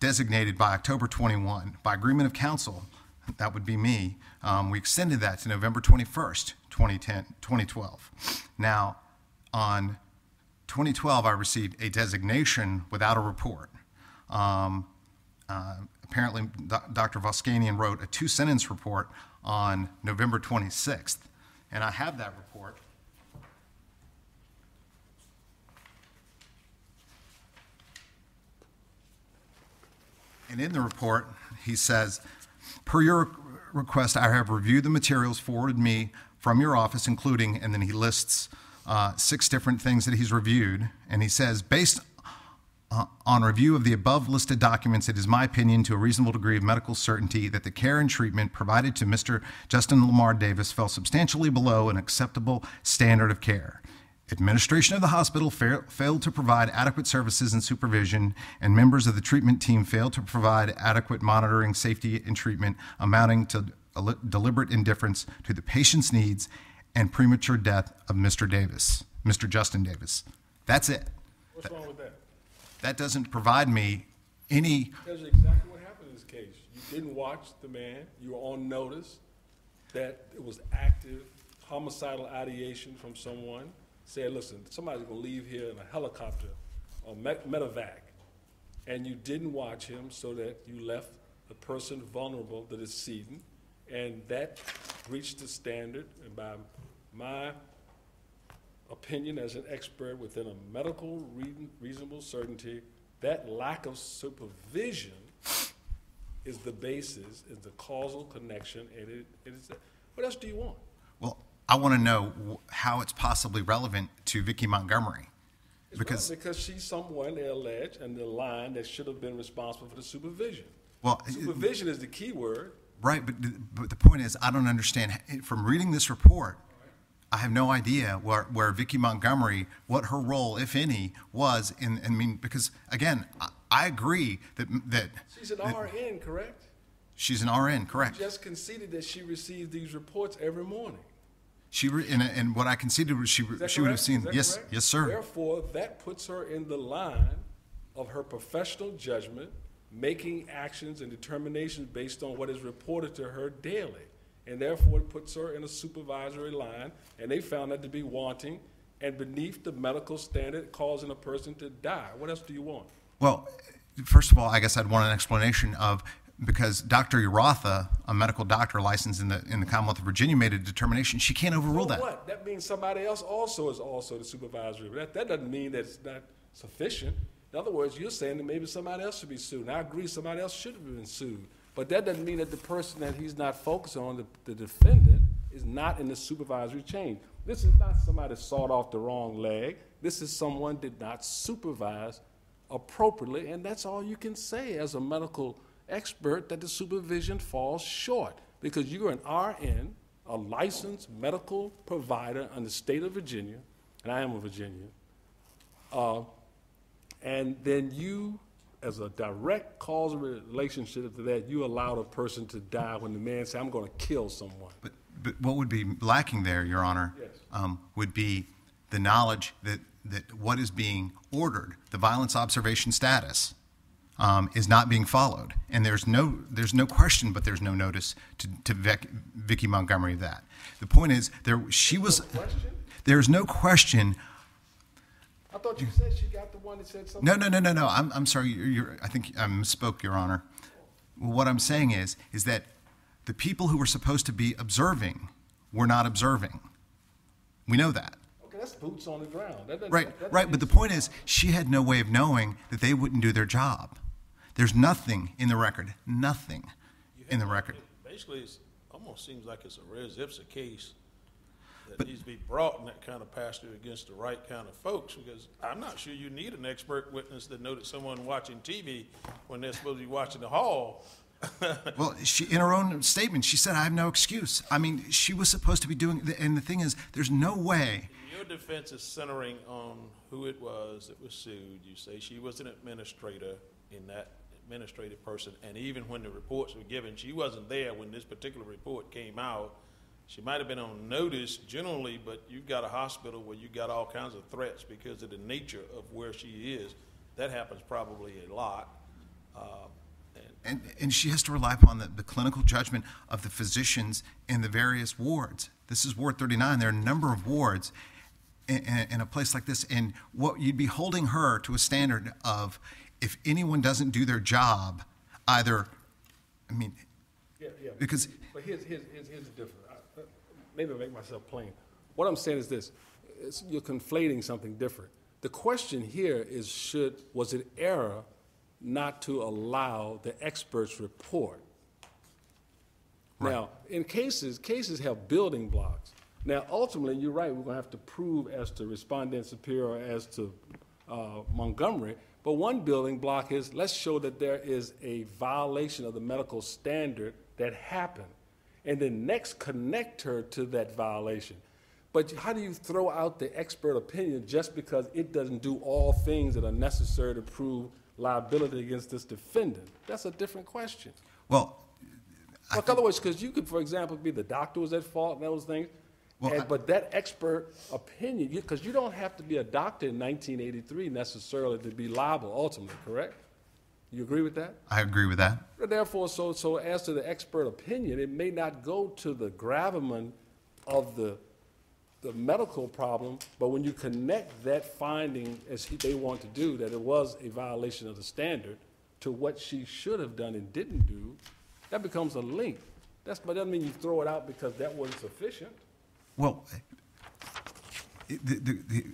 designated by October 21. By agreement of counsel, that would be me, um, we extended that to November 21st, 2010, 2012. Now, on 2012, I received a designation without a report. Um, uh, apparently, Do- Dr. Voskanian wrote a two-sentence report on November 26th, and I have that report. And in the report, he says, per your request, I have reviewed the materials forwarded me from your office, including, and then he lists uh, six different things that he's reviewed. And he says, based uh, on review of the above listed documents, it is my opinion to a reasonable degree of medical certainty that the care and treatment provided to Mr. Justin Lamar Davis fell substantially below an acceptable standard of care. Administration of the hospital fa- failed to provide adequate services and supervision, and members of the treatment team failed to provide adequate monitoring, safety, and treatment, amounting to del- deliberate indifference to the patient's needs and premature death of Mr. Davis, Mr. Justin Davis. That's it. What's wrong with that? That doesn't provide me any, That's exactly what happened in this case. You didn't watch the man, you were on notice that it was active homicidal ideation from someone. Said, listen, somebody's gonna leave here in a helicopter or medevac. And you didn't watch him so that you left the person vulnerable, the decedent. And that breached the standard, and by my opinion as an expert within a medical reason- reasonable certainty, that lack of supervision is the basis, is the causal connection, and it, it is, what else do you want? well, I want to know how it's possibly relevant to Vicki Montgomery. Because, Because she's someone, they allege, and the line that should have been responsible for the supervision. well, Supervision is the key word. Right, but, but the point is, I don't understand, from reading this report, I have no idea where, where Vicki Montgomery, what her role, if any, was in, I mean, because, again, I, I agree that, that She's an RN, correct? she's an RN, correct? Just conceded that she receives these reports every morning. She, re- and, and what I conceded was she, she would have seen, yes, correct? yes, sir. Therefore, that puts her in the line of her professional judgment, making actions and determinations based on what is reported to her daily. And therefore, it puts her in a supervisory line, and they found that to be wanting and beneath the medical standard, causing a person to die. What else do you want? Well, first of all, I guess I'd want an explanation of, because Dr. Urotha, a medical doctor licensed in the, in the Commonwealth of Virginia, made a determination, she can't overrule So that. what? That means somebody else also is also the supervisory. That, that doesn't mean that it's not sufficient. In other words, you're saying that maybe somebody else should be sued. And I agree, somebody else should have been sued. But that doesn't mean that the person that he's not focused on, the, the defendant, is not in the supervisory chain. This is not somebody sawed off the wrong leg. This is someone did not supervise appropriately, and that's all you can say as a medical expert that the supervision falls short because you're an RN, a licensed medical provider in the state of Virginia, and I am a Virginian. Uh, and then you, as a direct causal relationship to that, you allowed a person to die when the man said, "I'm going to kill someone." But, but what would be lacking there, Your Honor, Yes. um, would be the knowledge that, that what is being ordered, the violence observation status, Um, is not being followed. And there's no, there's no question, but there's no notice to, to Vic, Vicki Montgomery of that. The point is, there, she was, question? there's no question, I thought you said she got the one that said something. no, no, no, no, no, I'm, I'm sorry, you're, you're, I think I misspoke, Your Honor. Well, what I'm saying is, is that the people who were supposed to be observing were not observing. We know that. Okay, that's boots on the ground. That Right, that right. But the point is, she had no way of knowing that they wouldn't do their job. There's nothing in the record, nothing in the record. Basically, it almost seems like it's a res ipsa case that needs to be brought in that kind of pasture against the right kind of folks, because I'm not sure you need an expert witness to know that someone watching TV when they're supposed to be watching the hall. Well, she, in her own statement, she said, I have no excuse. I mean, she was supposed to be doing, and the thing is, there's no way. Your defense is centering on who it was that was sued. You say she was an administrator in that administrative person, and even when the reports were given, she wasn't there when this particular report came out. She might have been on notice generally, but you've got a hospital where you've got all kinds of threats because of the nature of where she is. That happens probably a lot. Uh, and And, she has to rely upon the, the clinical judgment of the physicians in the various wards. This is Ward 39. There are a number of wards in, in, in a place like this. And what you'd be holding her to a standard of if anyone doesn't do their job, either, I mean, Yeah, yeah. Because- But here's, here's, here's, here's the difference. I- Maybe I'll make myself plain. What I'm saying is this, it's, you're conflating something different. The question here is should, was it error not to allow the expert's report? Now, in cases, cases have building blocks. Now, ultimately, you're right, we're gonna have to prove as to respondeat superior, as to uh, Montgomery, but one building block is, let's show that there is a violation of the medical standard that happened, and then next connect her to that violation. But how do you throw out the expert opinion just because it doesn't do all things that are necessary to prove liability against this defendant? That's a different question. well, Well, in other words, because you could, for example, be the doctor was at fault and those things, Well, and, I- but that expert opinion, because you, don't have to be a doctor in 1983 necessarily to be liable ultimately, correct? You agree with that? I agree with that. Therefore, so, so as to the expert opinion, it may not go to the gravamen of the, the medical problem, but when you connect that finding, as he- they want to do, that it was a violation of the standard, to what she should have done and didn't do, that becomes a link. That's, but doesn't mean you throw it out because that wasn't sufficient. Well, it- the, the, the,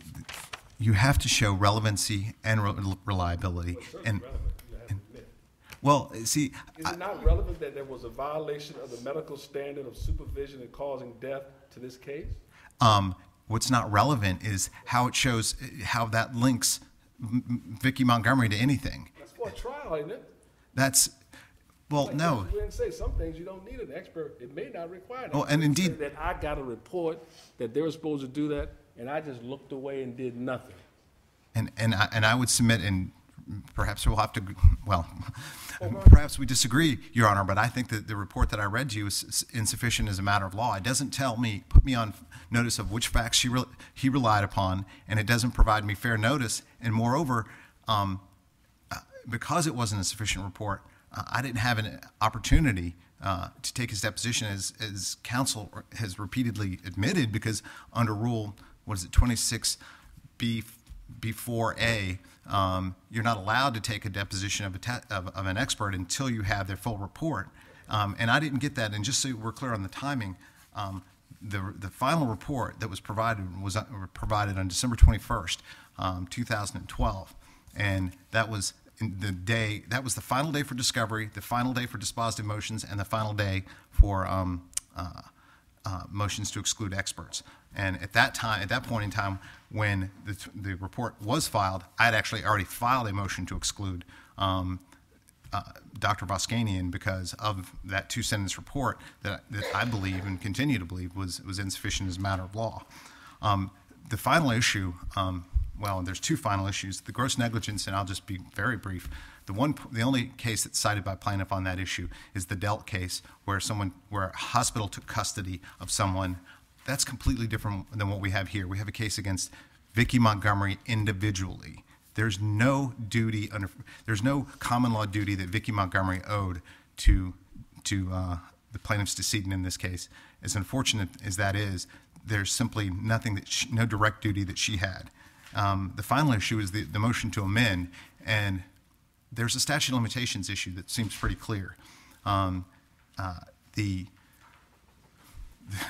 you have to show relevancy and re- reliability. And, well, see, Is it not relevant that there was a violation of the medical standard of supervision and causing death to this case? um, what's not relevant is how it shows how that links Vicki Montgomery to anything. That's for a trial, isn't it? That's, well, no. We didn't say some things you don't need an expert, it may not require an Well, and indeed- That I got a report that they were supposed to do that, and I just looked away and did nothing. And, and, I, and I would submit, and perhaps we'll have to, well, perhaps we disagree, Your Honor, but I think that the report that I read to you is insufficient as a matter of law. It doesn't tell me, put me on notice of which facts she re- he relied upon, and it doesn't provide me fair notice. And moreover, um, uh, because it wasn't a sufficient report, I didn't have an opportunity uh, to take his deposition, as, as counsel has repeatedly admitted, because under Rule, what is it, 26B, B4A, um, you're not allowed to take a deposition of, a of, of an expert until you have their full report. Um, and I didn't get that. And just so we're clear on the timing, um, the, the final report that was provided was uh, provided on December 21st, um, 2012. And that was the day, that was the final day for discovery, the final day for dispositive motions, and the final day for um, uh, uh, motions to exclude experts. And at that time, at that point in time, when the, the report was filed, I had actually already filed a motion to exclude um, uh, Dr. Voskanian because of that two-sentence report that, that I believe and continue to believe was, was insufficient as a matter of law. Um, the final issue, um, well, there's two final issues. The gross negligence, and I'll just be very brief. The one, the only case that's cited by plaintiff on that issue is the Delt case, where someone, where a hospital took custody of someone. That's completely different than what we have here. We have a case against Vicki Montgomery individually. There's no duty under, there's no common law duty that Vicki Montgomery owed to, to uh, the plaintiff's decedent in this case. As unfortunate as that is, there's simply nothing that, she, no direct duty that she had. Um, the final issue is the, motion to amend, and there's a statute of limitations issue that seems pretty clear. Um, uh, the,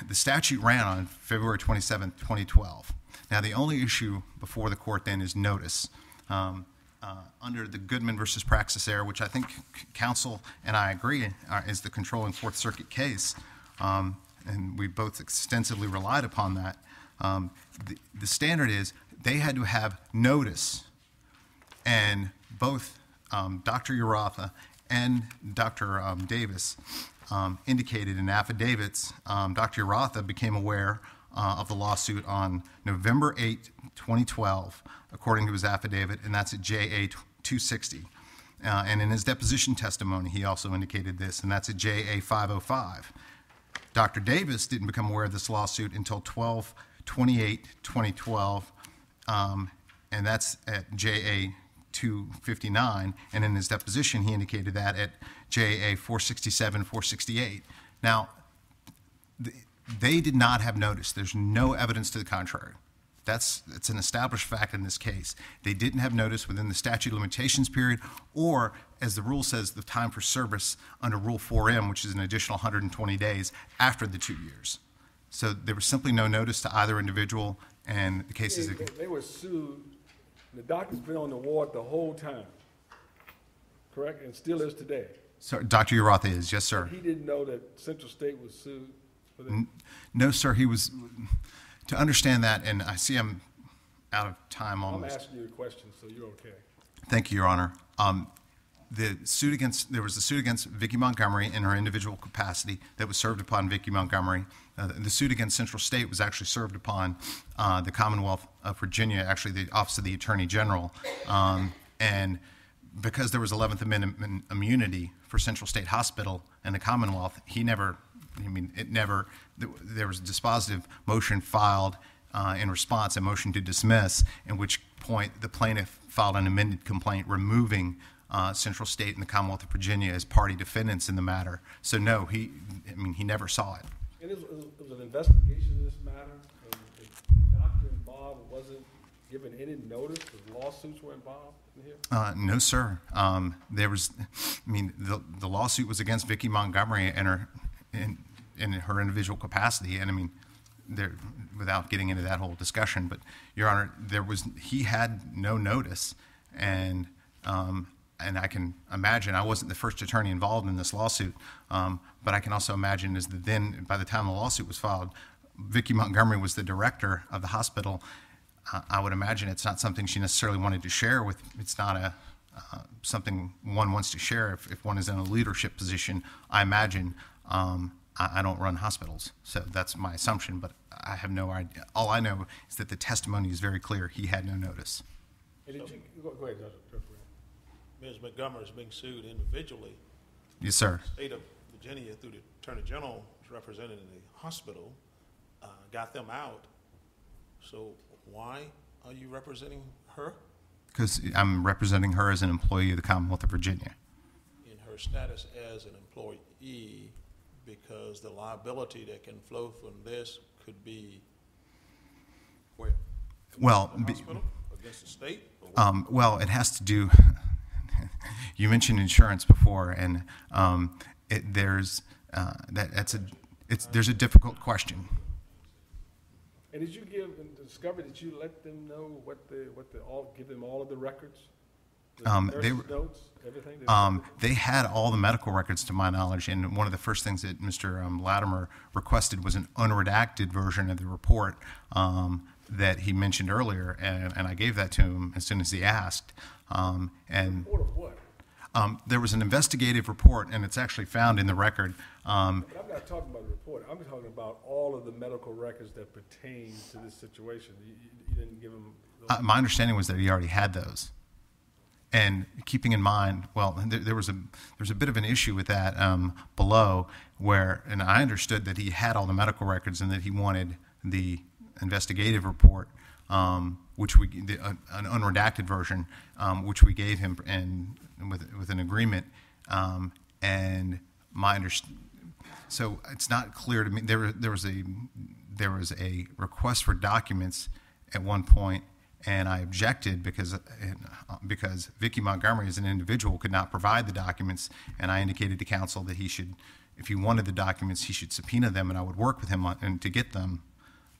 the statute ran on February 27, 2012. Now, the only issue before the court then is notice. Um, uh, under the Goodman versus Praxair, which I think counsel and I agree are, is the controlling Fourth Circuit case, and we both extensively relied upon that, the standard is they had to have notice and both um, Dr. Uratha and Dr. um, Davis um, indicated in affidavits, um, Dr. Uratha became aware uh, of the lawsuit on November 8, 2012, according to his affidavit, and that's at JA 260. Uh, and in his deposition testimony, he also indicated this, and that's at JA 505. Dr. Davis didn't become aware of this lawsuit until 12 28 2012, um, and that's at JA 259. And in his deposition, he indicated that at JA 467 468. Now, th- they did not have notice. There's no evidence to the contrary. That's, it's an established fact in this case. They didn't have notice within the statute limitations period, or, as the rule says, the time for service under Rule 4M, which is an additional 120 days after the two years. So there was simply no notice to either individual, and the case They, they were sued, the doctor's been on the ward the whole time, correct? And still is today. so Dr. Uratha is, yes, sir. He didn't know that Central State was sued for this? No, sir, he was, to understand that, and I see I'm out of time almost. I'm asking you a question, so you're okay. Thank you, Your Honor. Um, The suit against, there was a suit against Vicki Montgomery in her individual capacity that was served upon Vicki Montgomery. Uh, The suit against Central State was actually served upon uh, the Commonwealth of Virginia, actually the Office of the Attorney General. Um, And because there was 11th Amendment immunity for Central State Hospital and the Commonwealth, he never, I mean, it never, there was a dispositive motion filed uh, in response, a motion to dismiss, in which point the plaintiff filed an amended complaint removing uh, Central State and the Commonwealth of Virginia as party defendants in the matter. So no, he, I mean, he never saw it. And it was, it was an investigation of this matter, and the doctor involved wasn't given any notice, lawsuits were involved in here? Uh, no, sir. Um, there was, I mean, the, the lawsuit was against Vicki Montgomery and her, in, in her individual capacity. And I mean, there, without getting into that whole discussion, but Your Honor, there was, he had no notice. And, um, and I can imagine, I wasn't the first attorney involved in this lawsuit, um, but I can also imagine is that then, by the time the lawsuit was filed, Vicki Montgomery was the director of the hospital. I- I would imagine it's not something she necessarily wanted to share with, it's not a, uh, something one wants to share if, if one is in a leadership position. I imagine, um, I, I don't run hospitals, so that's my assumption, but I have no idea. All I know is that the testimony is very clear, he had no notice. Did you, go, go ahead. Ms. Montgomery is being sued individually. Yes, sir. State of Virginia, through the Attorney General, in the hospital, uh, got them out. So why are you representing her Because I'm representing her as an employee of the Commonwealth of Virginia. in her status as an employee? Because the liability that can flow from this could be where? Well, The be- hospital, against the state? Um, well, it has to do. you mentioned insurance before, and um, it, there's uh, that. That's a. It's there's a difficult question. And did you give, in the discovery, did you let them know what the, what the, all, give them all of the records? The Um, they were- notes, everything? Did- Um, they had all the medical records, to my knowledge, and one of the first things that Mr. Um, Latimer requested was an unredacted version of the report um, that he mentioned earlier, and, and I gave that to him as soon as he asked. Um, and Report of what? um, there was an investigative report, and it's actually found in the record. Um, I'm not talking about the report, I'm talking about all of the medical records that pertain to this situation. You, you- didn't give them, Uh, my understanding was that he already had those. And keeping in mind, well, there, there was a there was a bit of an issue with that um, below, where and I understood that he had all the medical records and that he wanted the investigative report, um, which we the, uh, an unredacted version, um, which we gave him and with with an agreement. Um, and my understanding. So it's not clear to me, there, there was a, there was a request for documents at one point, and I objected because, uh, because Vicki Montgomery as an individual could not provide the documents, and I indicated to counsel that he should, if he wanted the documents, he should subpoena them, and I would work with him on, and to get them,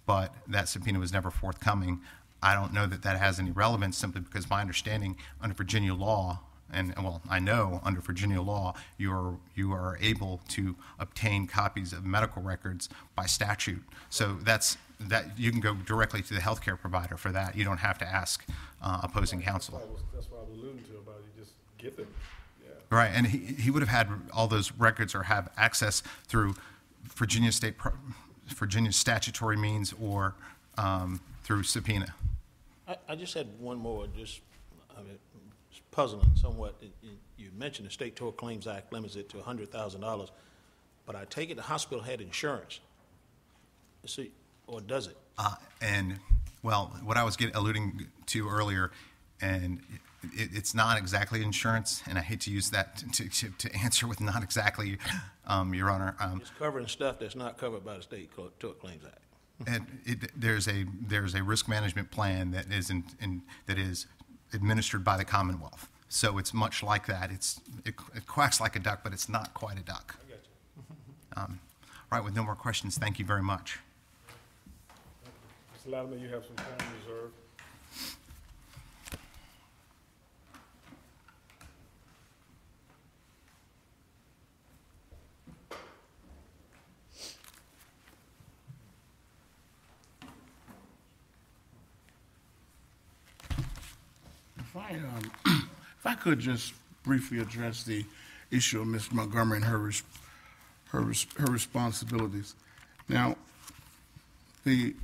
but that subpoena was never forthcoming. I don't know that that has any relevance, simply because my understanding under Virginia law, and well, I know under Virginia law, you are you are able to obtain copies of medical records by statute. So that's that you can go directly to the healthcare provider for that. You don't have to ask uh, opposing counsel. That was- That's what I was alluding to about you just get them, yeah. Right, and he, he would have had all those records or have access through Virginia state, pro- Virginia statutory means or um, through subpoena. I, I just had one more, just, I mean, it's puzzling somewhat. It- it- You mentioned the State Tort Claims Act limits it to hundred thousand dollars, but I take it the hospital had insurance. See, or does it? Uh, and well, what I was get, alluding to earlier, and it, it's not exactly insurance, and I hate to use that to, to, to answer with not exactly, um, Your Honor. Um, It's covering stuff that's not covered by the State Tort Claims Act. And it, there's a there's a risk management plan that is in, in that is administered by the Commonwealth. So it's much like that. It's it, it quacks like a duck, but it's not quite a duck. Um, right. With no more questions, thank you very much. Mr. Latimer, you have some time reserved. I, um, if I could just briefly address the issue of Ms. Montgomery and her, res- her, res- her responsibilities. Now, the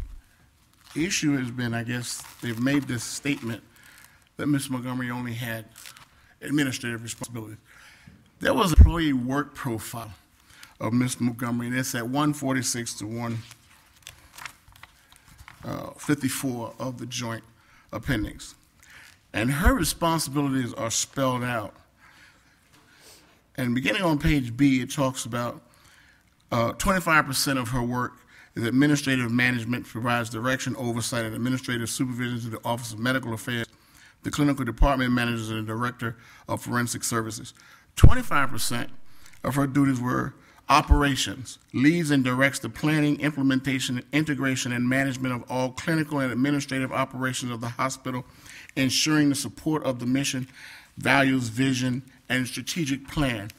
issue has been, I guess, they've made this statement that Ms. Montgomery only had administrative responsibilities. There was an employee work profile of Ms. Montgomery, and it's at 146 to 154 of the joint appendix. And her responsibilities are spelled out. And beginning on page B, it talks about uh, 25% of her work is administrative management, provides direction, oversight, and administrative supervision to the Office of Medical Affairs, the clinical department managers, and director of forensic services. 25% of her duties were operations, leads and directs the planning, implementation, integration, and management of all clinical and administrative operations of the hospital, ensuring the support of the mission, values, vision, and strategic plan.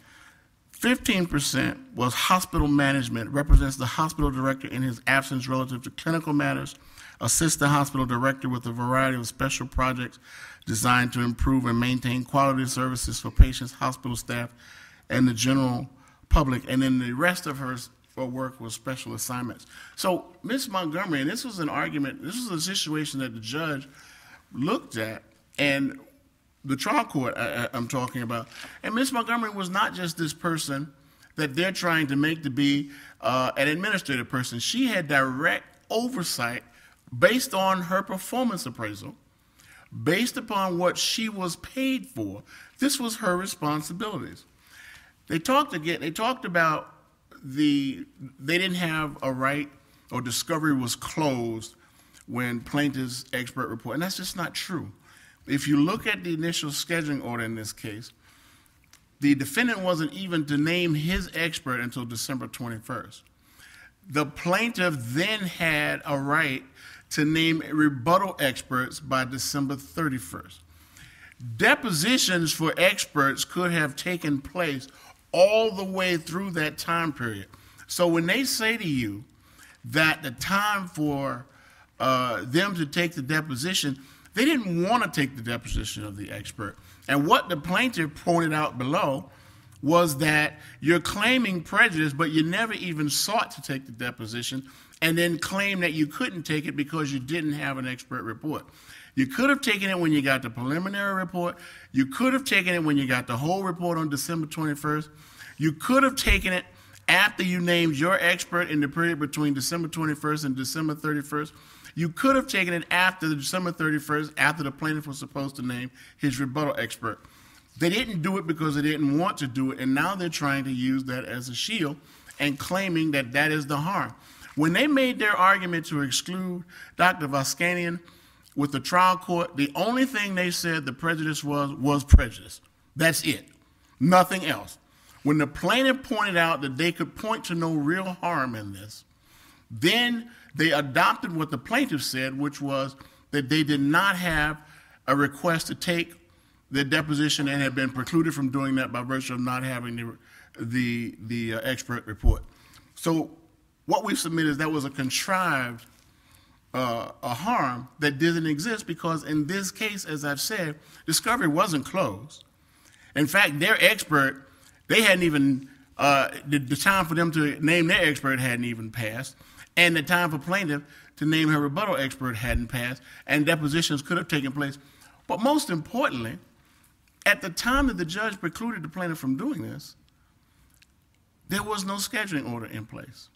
Fifteen percent was hospital management, represents the hospital director in his absence relative to clinical matters, assists the hospital director with a variety of special projects designed to improve and maintain quality services for patients, hospital staff, and the general public. And then the rest of her her work was special assignments. So Ms. Montgomery, and this was an argument, this was a situation that the judge looked at, and the trial court I, I'm talking about. And Ms. Montgomery was not just this person that they're trying to make to be uh, an administrative person. She had direct oversight based on her performance appraisal, based upon what she was paid for. This was her responsibilities. They talked again. They talked about the they didn't have a right or discovery was closed when plaintiff's expert report, and that's just not true. If you look at the initial scheduling order in this case, the defendant wasn't even to name his expert until December 21st. The plaintiff then had a right to name rebuttal experts by December 31st. Depositions for experts could have taken place all the way through that time period. So when they say to you that the time for uh, them to take the deposition, they didn't want to take the deposition of the expert. And what the plaintiff pointed out below was that you're claiming prejudice, but you never even sought to take the deposition, and then claim that you couldn't take it because you didn't have an expert report. You could have taken it when you got the preliminary report. You could have taken it when you got the whole report on December 21st. You could have taken it after you named your expert in the period between December 21st and December 31st. You could have taken it after the December 31st, after the plaintiff was supposed to name his rebuttal expert. They didn't do it because they didn't want to do it, and now they're trying to use that as a shield and claiming that that is the harm. When they made their argument to exclude Dr. Voskanian with the trial court, the only thing they said the prejudice was was prejudice. That's it. Nothing else. When the plaintiff pointed out that they could point to no real harm in this, then they adopted what the plaintiff said, which was that they did not have a request to take their deposition and had been precluded from doing that by virtue of not having the, the, the uh, expert report. So what we've submitted is that was a contrived uh, a harm that didn't exist because in this case, as I've said, discovery wasn't closed. In fact, their expert, they hadn't even, uh, the, the time for them to name their expert hadn't even passed, and the time for plaintiff to name her rebuttal expert hadn't passed, and depositions could have taken place. But most importantly, at the time that the judge precluded the plaintiff from doing this, there was no scheduling order in place.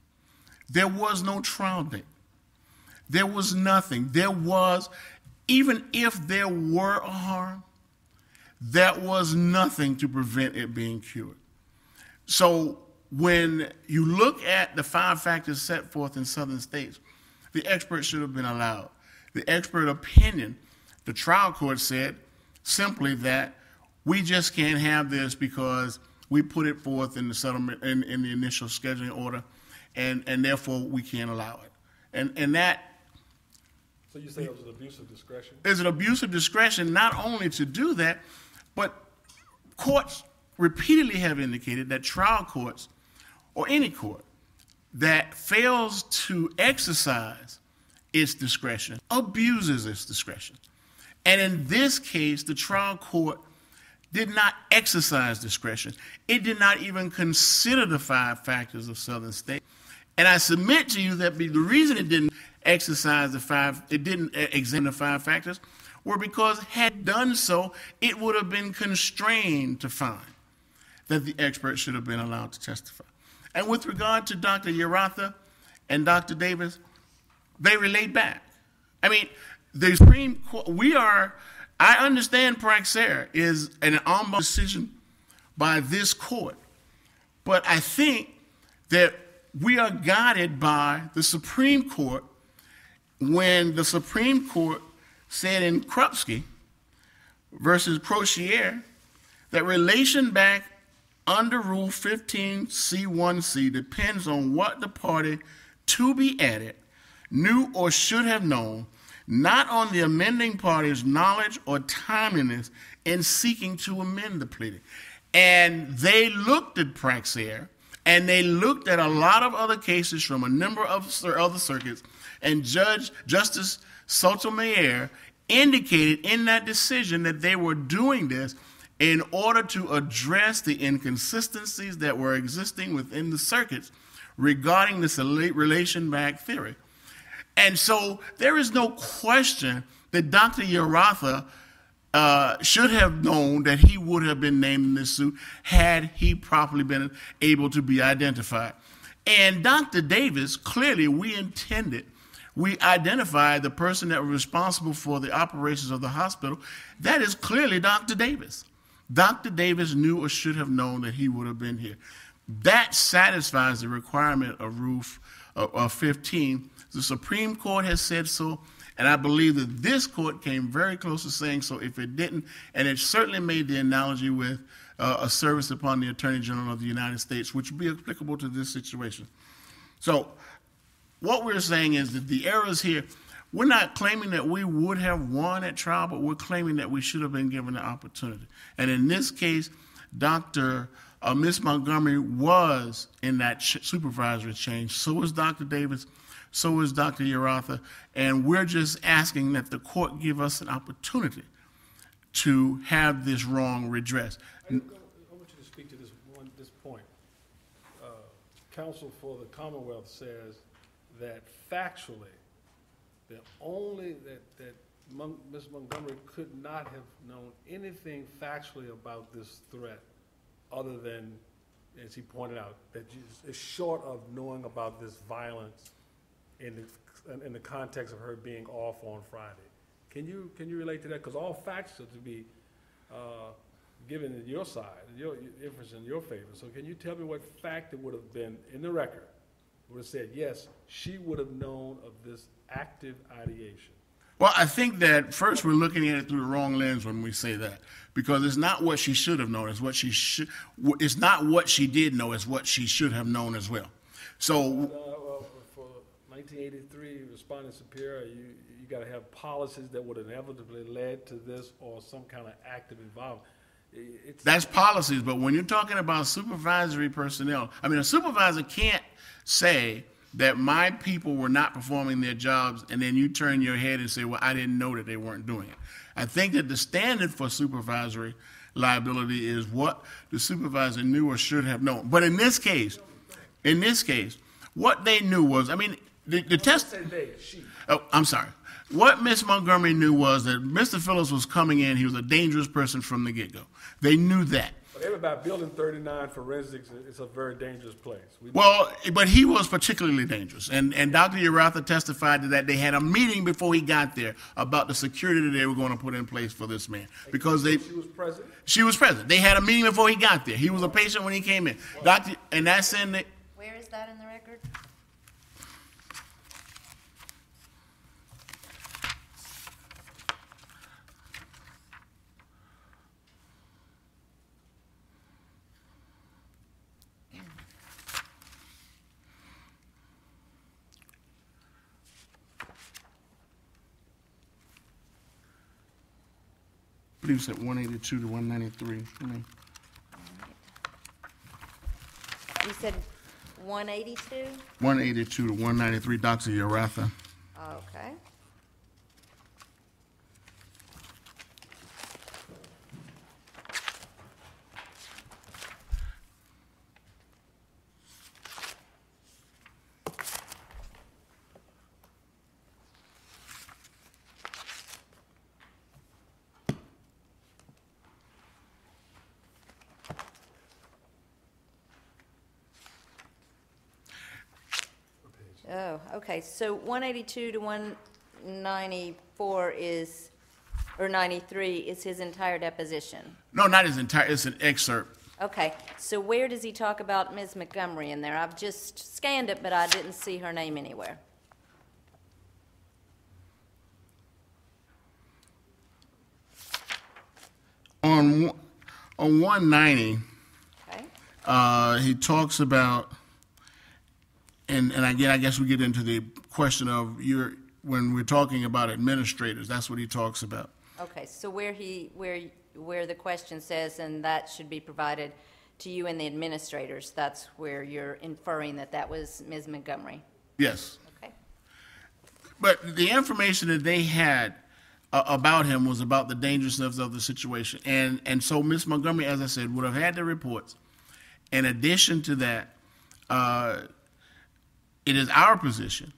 There was no trial date. There was nothing. There was, even if there were a harm, that was nothing to prevent it being cured. So when you look at the five factors set forth in southern states, the expert should have been allowed. The expert opinion, the trial court said simply that we just can't have this because we put it forth in the settlement in, in the initial scheduling order and, and therefore we can't allow it. And and that So you say it was an abuse of discretion? is an abuse of discretion not only to do that, but courts repeatedly have indicated that trial courts or any court that fails to exercise its discretion abuses its discretion. And in this case, the trial court did not exercise discretion. It did not even consider the five factors of Southern State. And I submit to you that the reason it didn't exercise the five, it didn't examine the five factors, were because had done so, it would have been constrained to find that the expert should have been allowed to testify. And with regard to Dr. Yaratha and Dr. Davis, they relate back. I mean, the Supreme Court, we are, I understand Praxair is en banc decision by this court, but I think that we are guided by the Supreme Court when the Supreme Court said in Krupski versus Crociere that relation back under Rule 15C1C depends on what the party to be added knew or should have known, not on the amending party's knowledge or timeliness in seeking to amend the pleading. And they looked at Praxair and they looked at a lot of other cases from a number of other circuits, and Judge Justice Sotomayor indicated in that decision that they were doing this in order to address the inconsistencies that were existing within the circuits regarding this relation back theory. And so there is no question that Dr. Yaratha uh, should have known that he would have been named in this suit had he properly been able to be identified. And Dr. Davis, clearly, we intended, we identified the person that was responsible for the operations of the hospital. That is clearly Dr. Davis. Dr. Davis knew or should have known that he would have been here. That satisfies the requirement of Rule f- of- of 15. The Supreme Court has said so, and I believe that this court came very close to saying so if it didn't, and it certainly made the analogy with uh, a service upon the Attorney General of the United States, which would be applicable to this situation. So, what we're saying is that the errors here, we're not claiming that we would have won at trial, but we're claiming that we should have been given the opportunity. And in this case, Dr. Uh, Miss Montgomery was in that ch- supervisory change. So was Dr. Davis. So was Dr. Yaratha. And we're just asking that the court give us an opportunity to have this wrong redressed. I I want you to speak to this one, this point. Uh, Counsel for the Commonwealth says that factually, the only, that, that Mon- Ms. Montgomery could not have known anything factually about this threat other than, as he pointed out, that is- short of knowing about this violence in the, in the context of her being off on Friday. Can you, can you relate to that? Because all facts are to be uh, given in your side, your, your inference in your favor. So can you tell me what fact it would have been in the record, would have said, yes, she would have known of this active ideation? Well, I think that first we're looking at it through the wrong lens when we say that, because it's not what she should have known. It's what she should. It's not what she did know. It's what she should have known as well. So Uh, well, for my nineteen eighty-three, respondeat superior, you, you gotta have policies that would inevitably led to this or some kind of active involvement. It's, That's policies, but when you're talking about supervisory personnel, I mean, a supervisor can't say that my people were not performing their jobs, and then you turn your head and say, well, I didn't know that they weren't doing it. I think that the standard for supervisory liability is what the supervisor knew or should have known. But in this case, in this case, what they knew was, I mean, the, the test. say they, she. Oh, I'm sorry. What Miss Montgomery knew was that Mr. Phillips was coming in. He was a dangerous person from the get go. They knew that. But everybody, building thirty-nine forensics, is a very dangerous place. We- Well, but he was particularly dangerous. And, and Dr. Uratha testified to that. They had a meeting before he got there about the security that they were going to put in place for this man. Because they, She was present? she was present. They had a meeting before he got there. He was a patient when he came in. Doctor, and that's in the, Where is that in the record? Believe it's at 182 to 193. I mean, You said one eighty-two? 182 to 193, Dr. Uratha. Okay. Oh, okay, so one eighty-two to one ninety-four is, or ninety-three is his entire deposition. No, not his entire, it's an excerpt. Okay, so where does he talk about Ms. Montgomery in there? I've just scanned it, but I didn't see her name anywhere. On, on 190, Okay? uh, he talks about, and, and again, I guess we get into the question of your, when we're talking about administrators, that's what he talks about. Okay, so where he, where, where the question says, and that should be provided to you and the administrators, that's where you're inferring that that was Ms. Montgomery? Yes. Okay? But the information that they had uh, about him was about the dangerousness of the situation. And, and so Ms. Montgomery, as I said, would have had the reports. In addition to that, uh, it is our position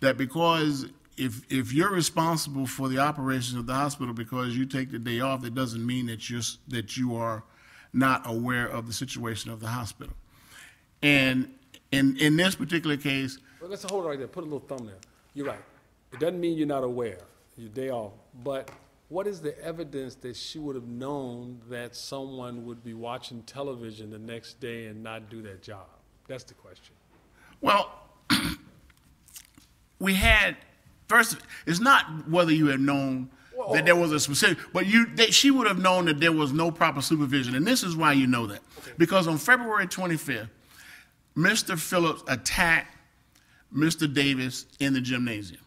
that because if, if you're responsible for the operations of the hospital because you take the day off, it doesn't mean that you're, that you are not aware of the situation of the hospital. And in, in this particular case, Well, let's hold it right there, put a little thumbnail. You're right. It doesn't mean you're not aware, your day off, but what is the evidence that she would have known that someone would be watching television the next day and not do that job? That's the question. Well, we had first. It's not whether you had known that there was a specific, but you that she would have known that there was no proper supervision, and this is why you know that because on February 25th, Mr. Phillips attacked Mr. Davis in the gymnasium.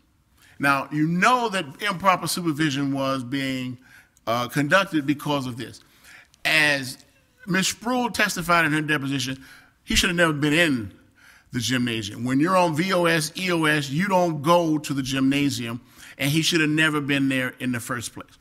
Now you know that improper supervision was being uh, conducted because of this. As Ms. Sproul testified in her deposition, he should have never been in the gymnasium. When you're on VOS, EOS, you don't go to the gymnasium, and he should have never been there in the first place.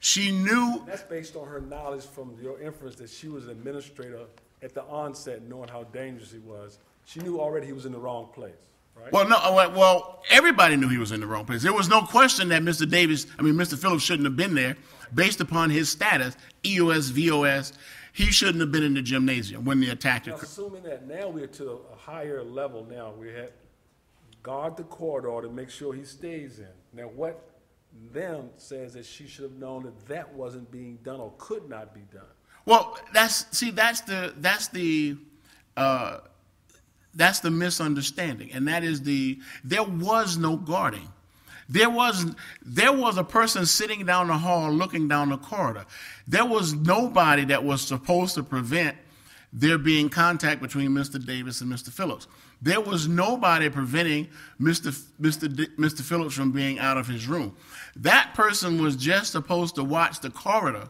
She knew That's based on her knowledge from your inference that she was an administrator at the onset, knowing how dangerous he was. She knew already he was in the wrong place, right? Well, no, well, well, everybody knew he was in the wrong place. There was no question that Mr. Davis, I mean, Mr. Phillips shouldn't have been there based upon his status, EOS, VOS. He shouldn't have been in the gymnasium when the attack occurred. assuming that now we're to a higher level now, we have guard the corridor to make sure he stays in. Now, what them says that she should have known that that wasn't being done or could not be done. Well, that's see, that's the that's the uh, that's the misunderstanding, and that is the there was no guarding. There was there was a person sitting down the hall looking down the corridor. There was nobody that was supposed to prevent there being contact between Mr. Davis and Mr. Phillips. There was nobody preventing Mr. Mr. D- Mr. Phillips from being out of his room. That person was just supposed to watch the corridor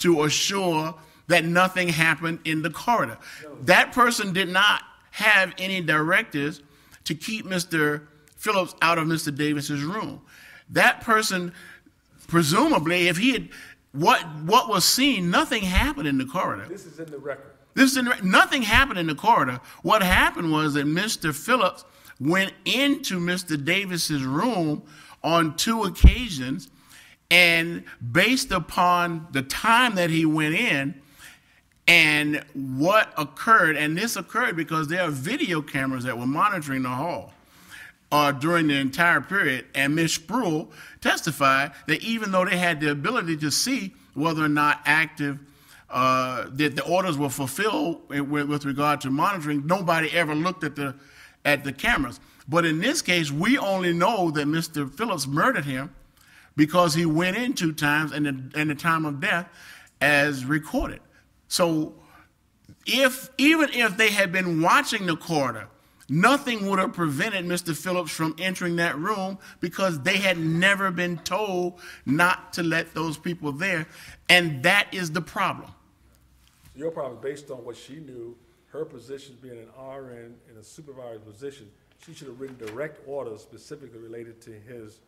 to assure that nothing happened in the corridor. That person did not have any directives to keep Mr. Phillips out of Mr. Davis's room. That person, presumably, if he had what what was seen, nothing happened in the corridor. This is in the record. This is nothing happened in the corridor. What happened was that Mr. Phillips went into Mr. Davis's room on two occasions, and based upon the time that he went in and what occurred, and this occurred because there are video cameras that were monitoring the hall uh, during the entire period. And Ms. Spruill testified that even though they had the ability to see whether or not active uh, that the orders were fulfilled with, with regard to monitoring, nobody ever looked at the at the cameras. But in this case, we only know that Mr. Phillips murdered him because he went in two times and the, and the time of death as recorded. So if even if they had been watching the corridor, nothing would have prevented Mr. Phillips from entering that room because they had never been told not to let those people there, and that is the problem. Your problem, based on what she knew, her position being an RN in a supervisory position, she should have written direct orders specifically related to his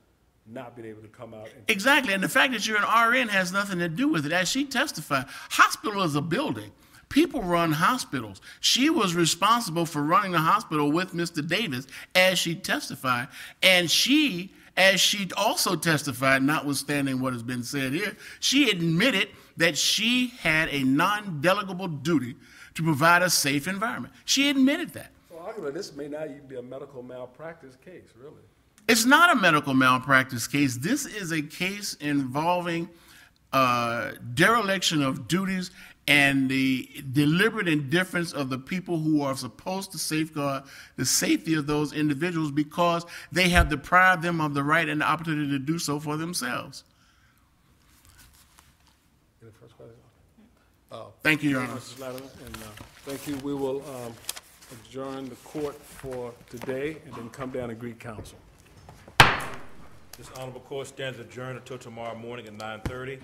not being able to come out and Exactly, and the fact that you're an RN has nothing to do with it. As she testified, hospital is a building. People run hospitals. She was responsible for running the hospital with Mr. Davis, as she testified, and she, as she also testified, notwithstanding what has been said here, she admitted that she had a non-delegable duty to provide a safe environment. She admitted that. So arguably, this may not even be a medical malpractice case, really. It's not a medical malpractice case. This is a case involving uh, dereliction of duties and the deliberate indifference of the people who are supposed to safeguard the safety of those individuals because they have deprived them of the right and the opportunity to do so for themselves. Any first question? Thank you, Your Honor. Mrs. Ladder, and uh, thank you. We will um, adjourn the court for today and then come down and greet counsel. This honorable court stands adjourned until tomorrow morning at nine thirty.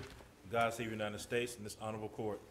God save the United States and this honorable court.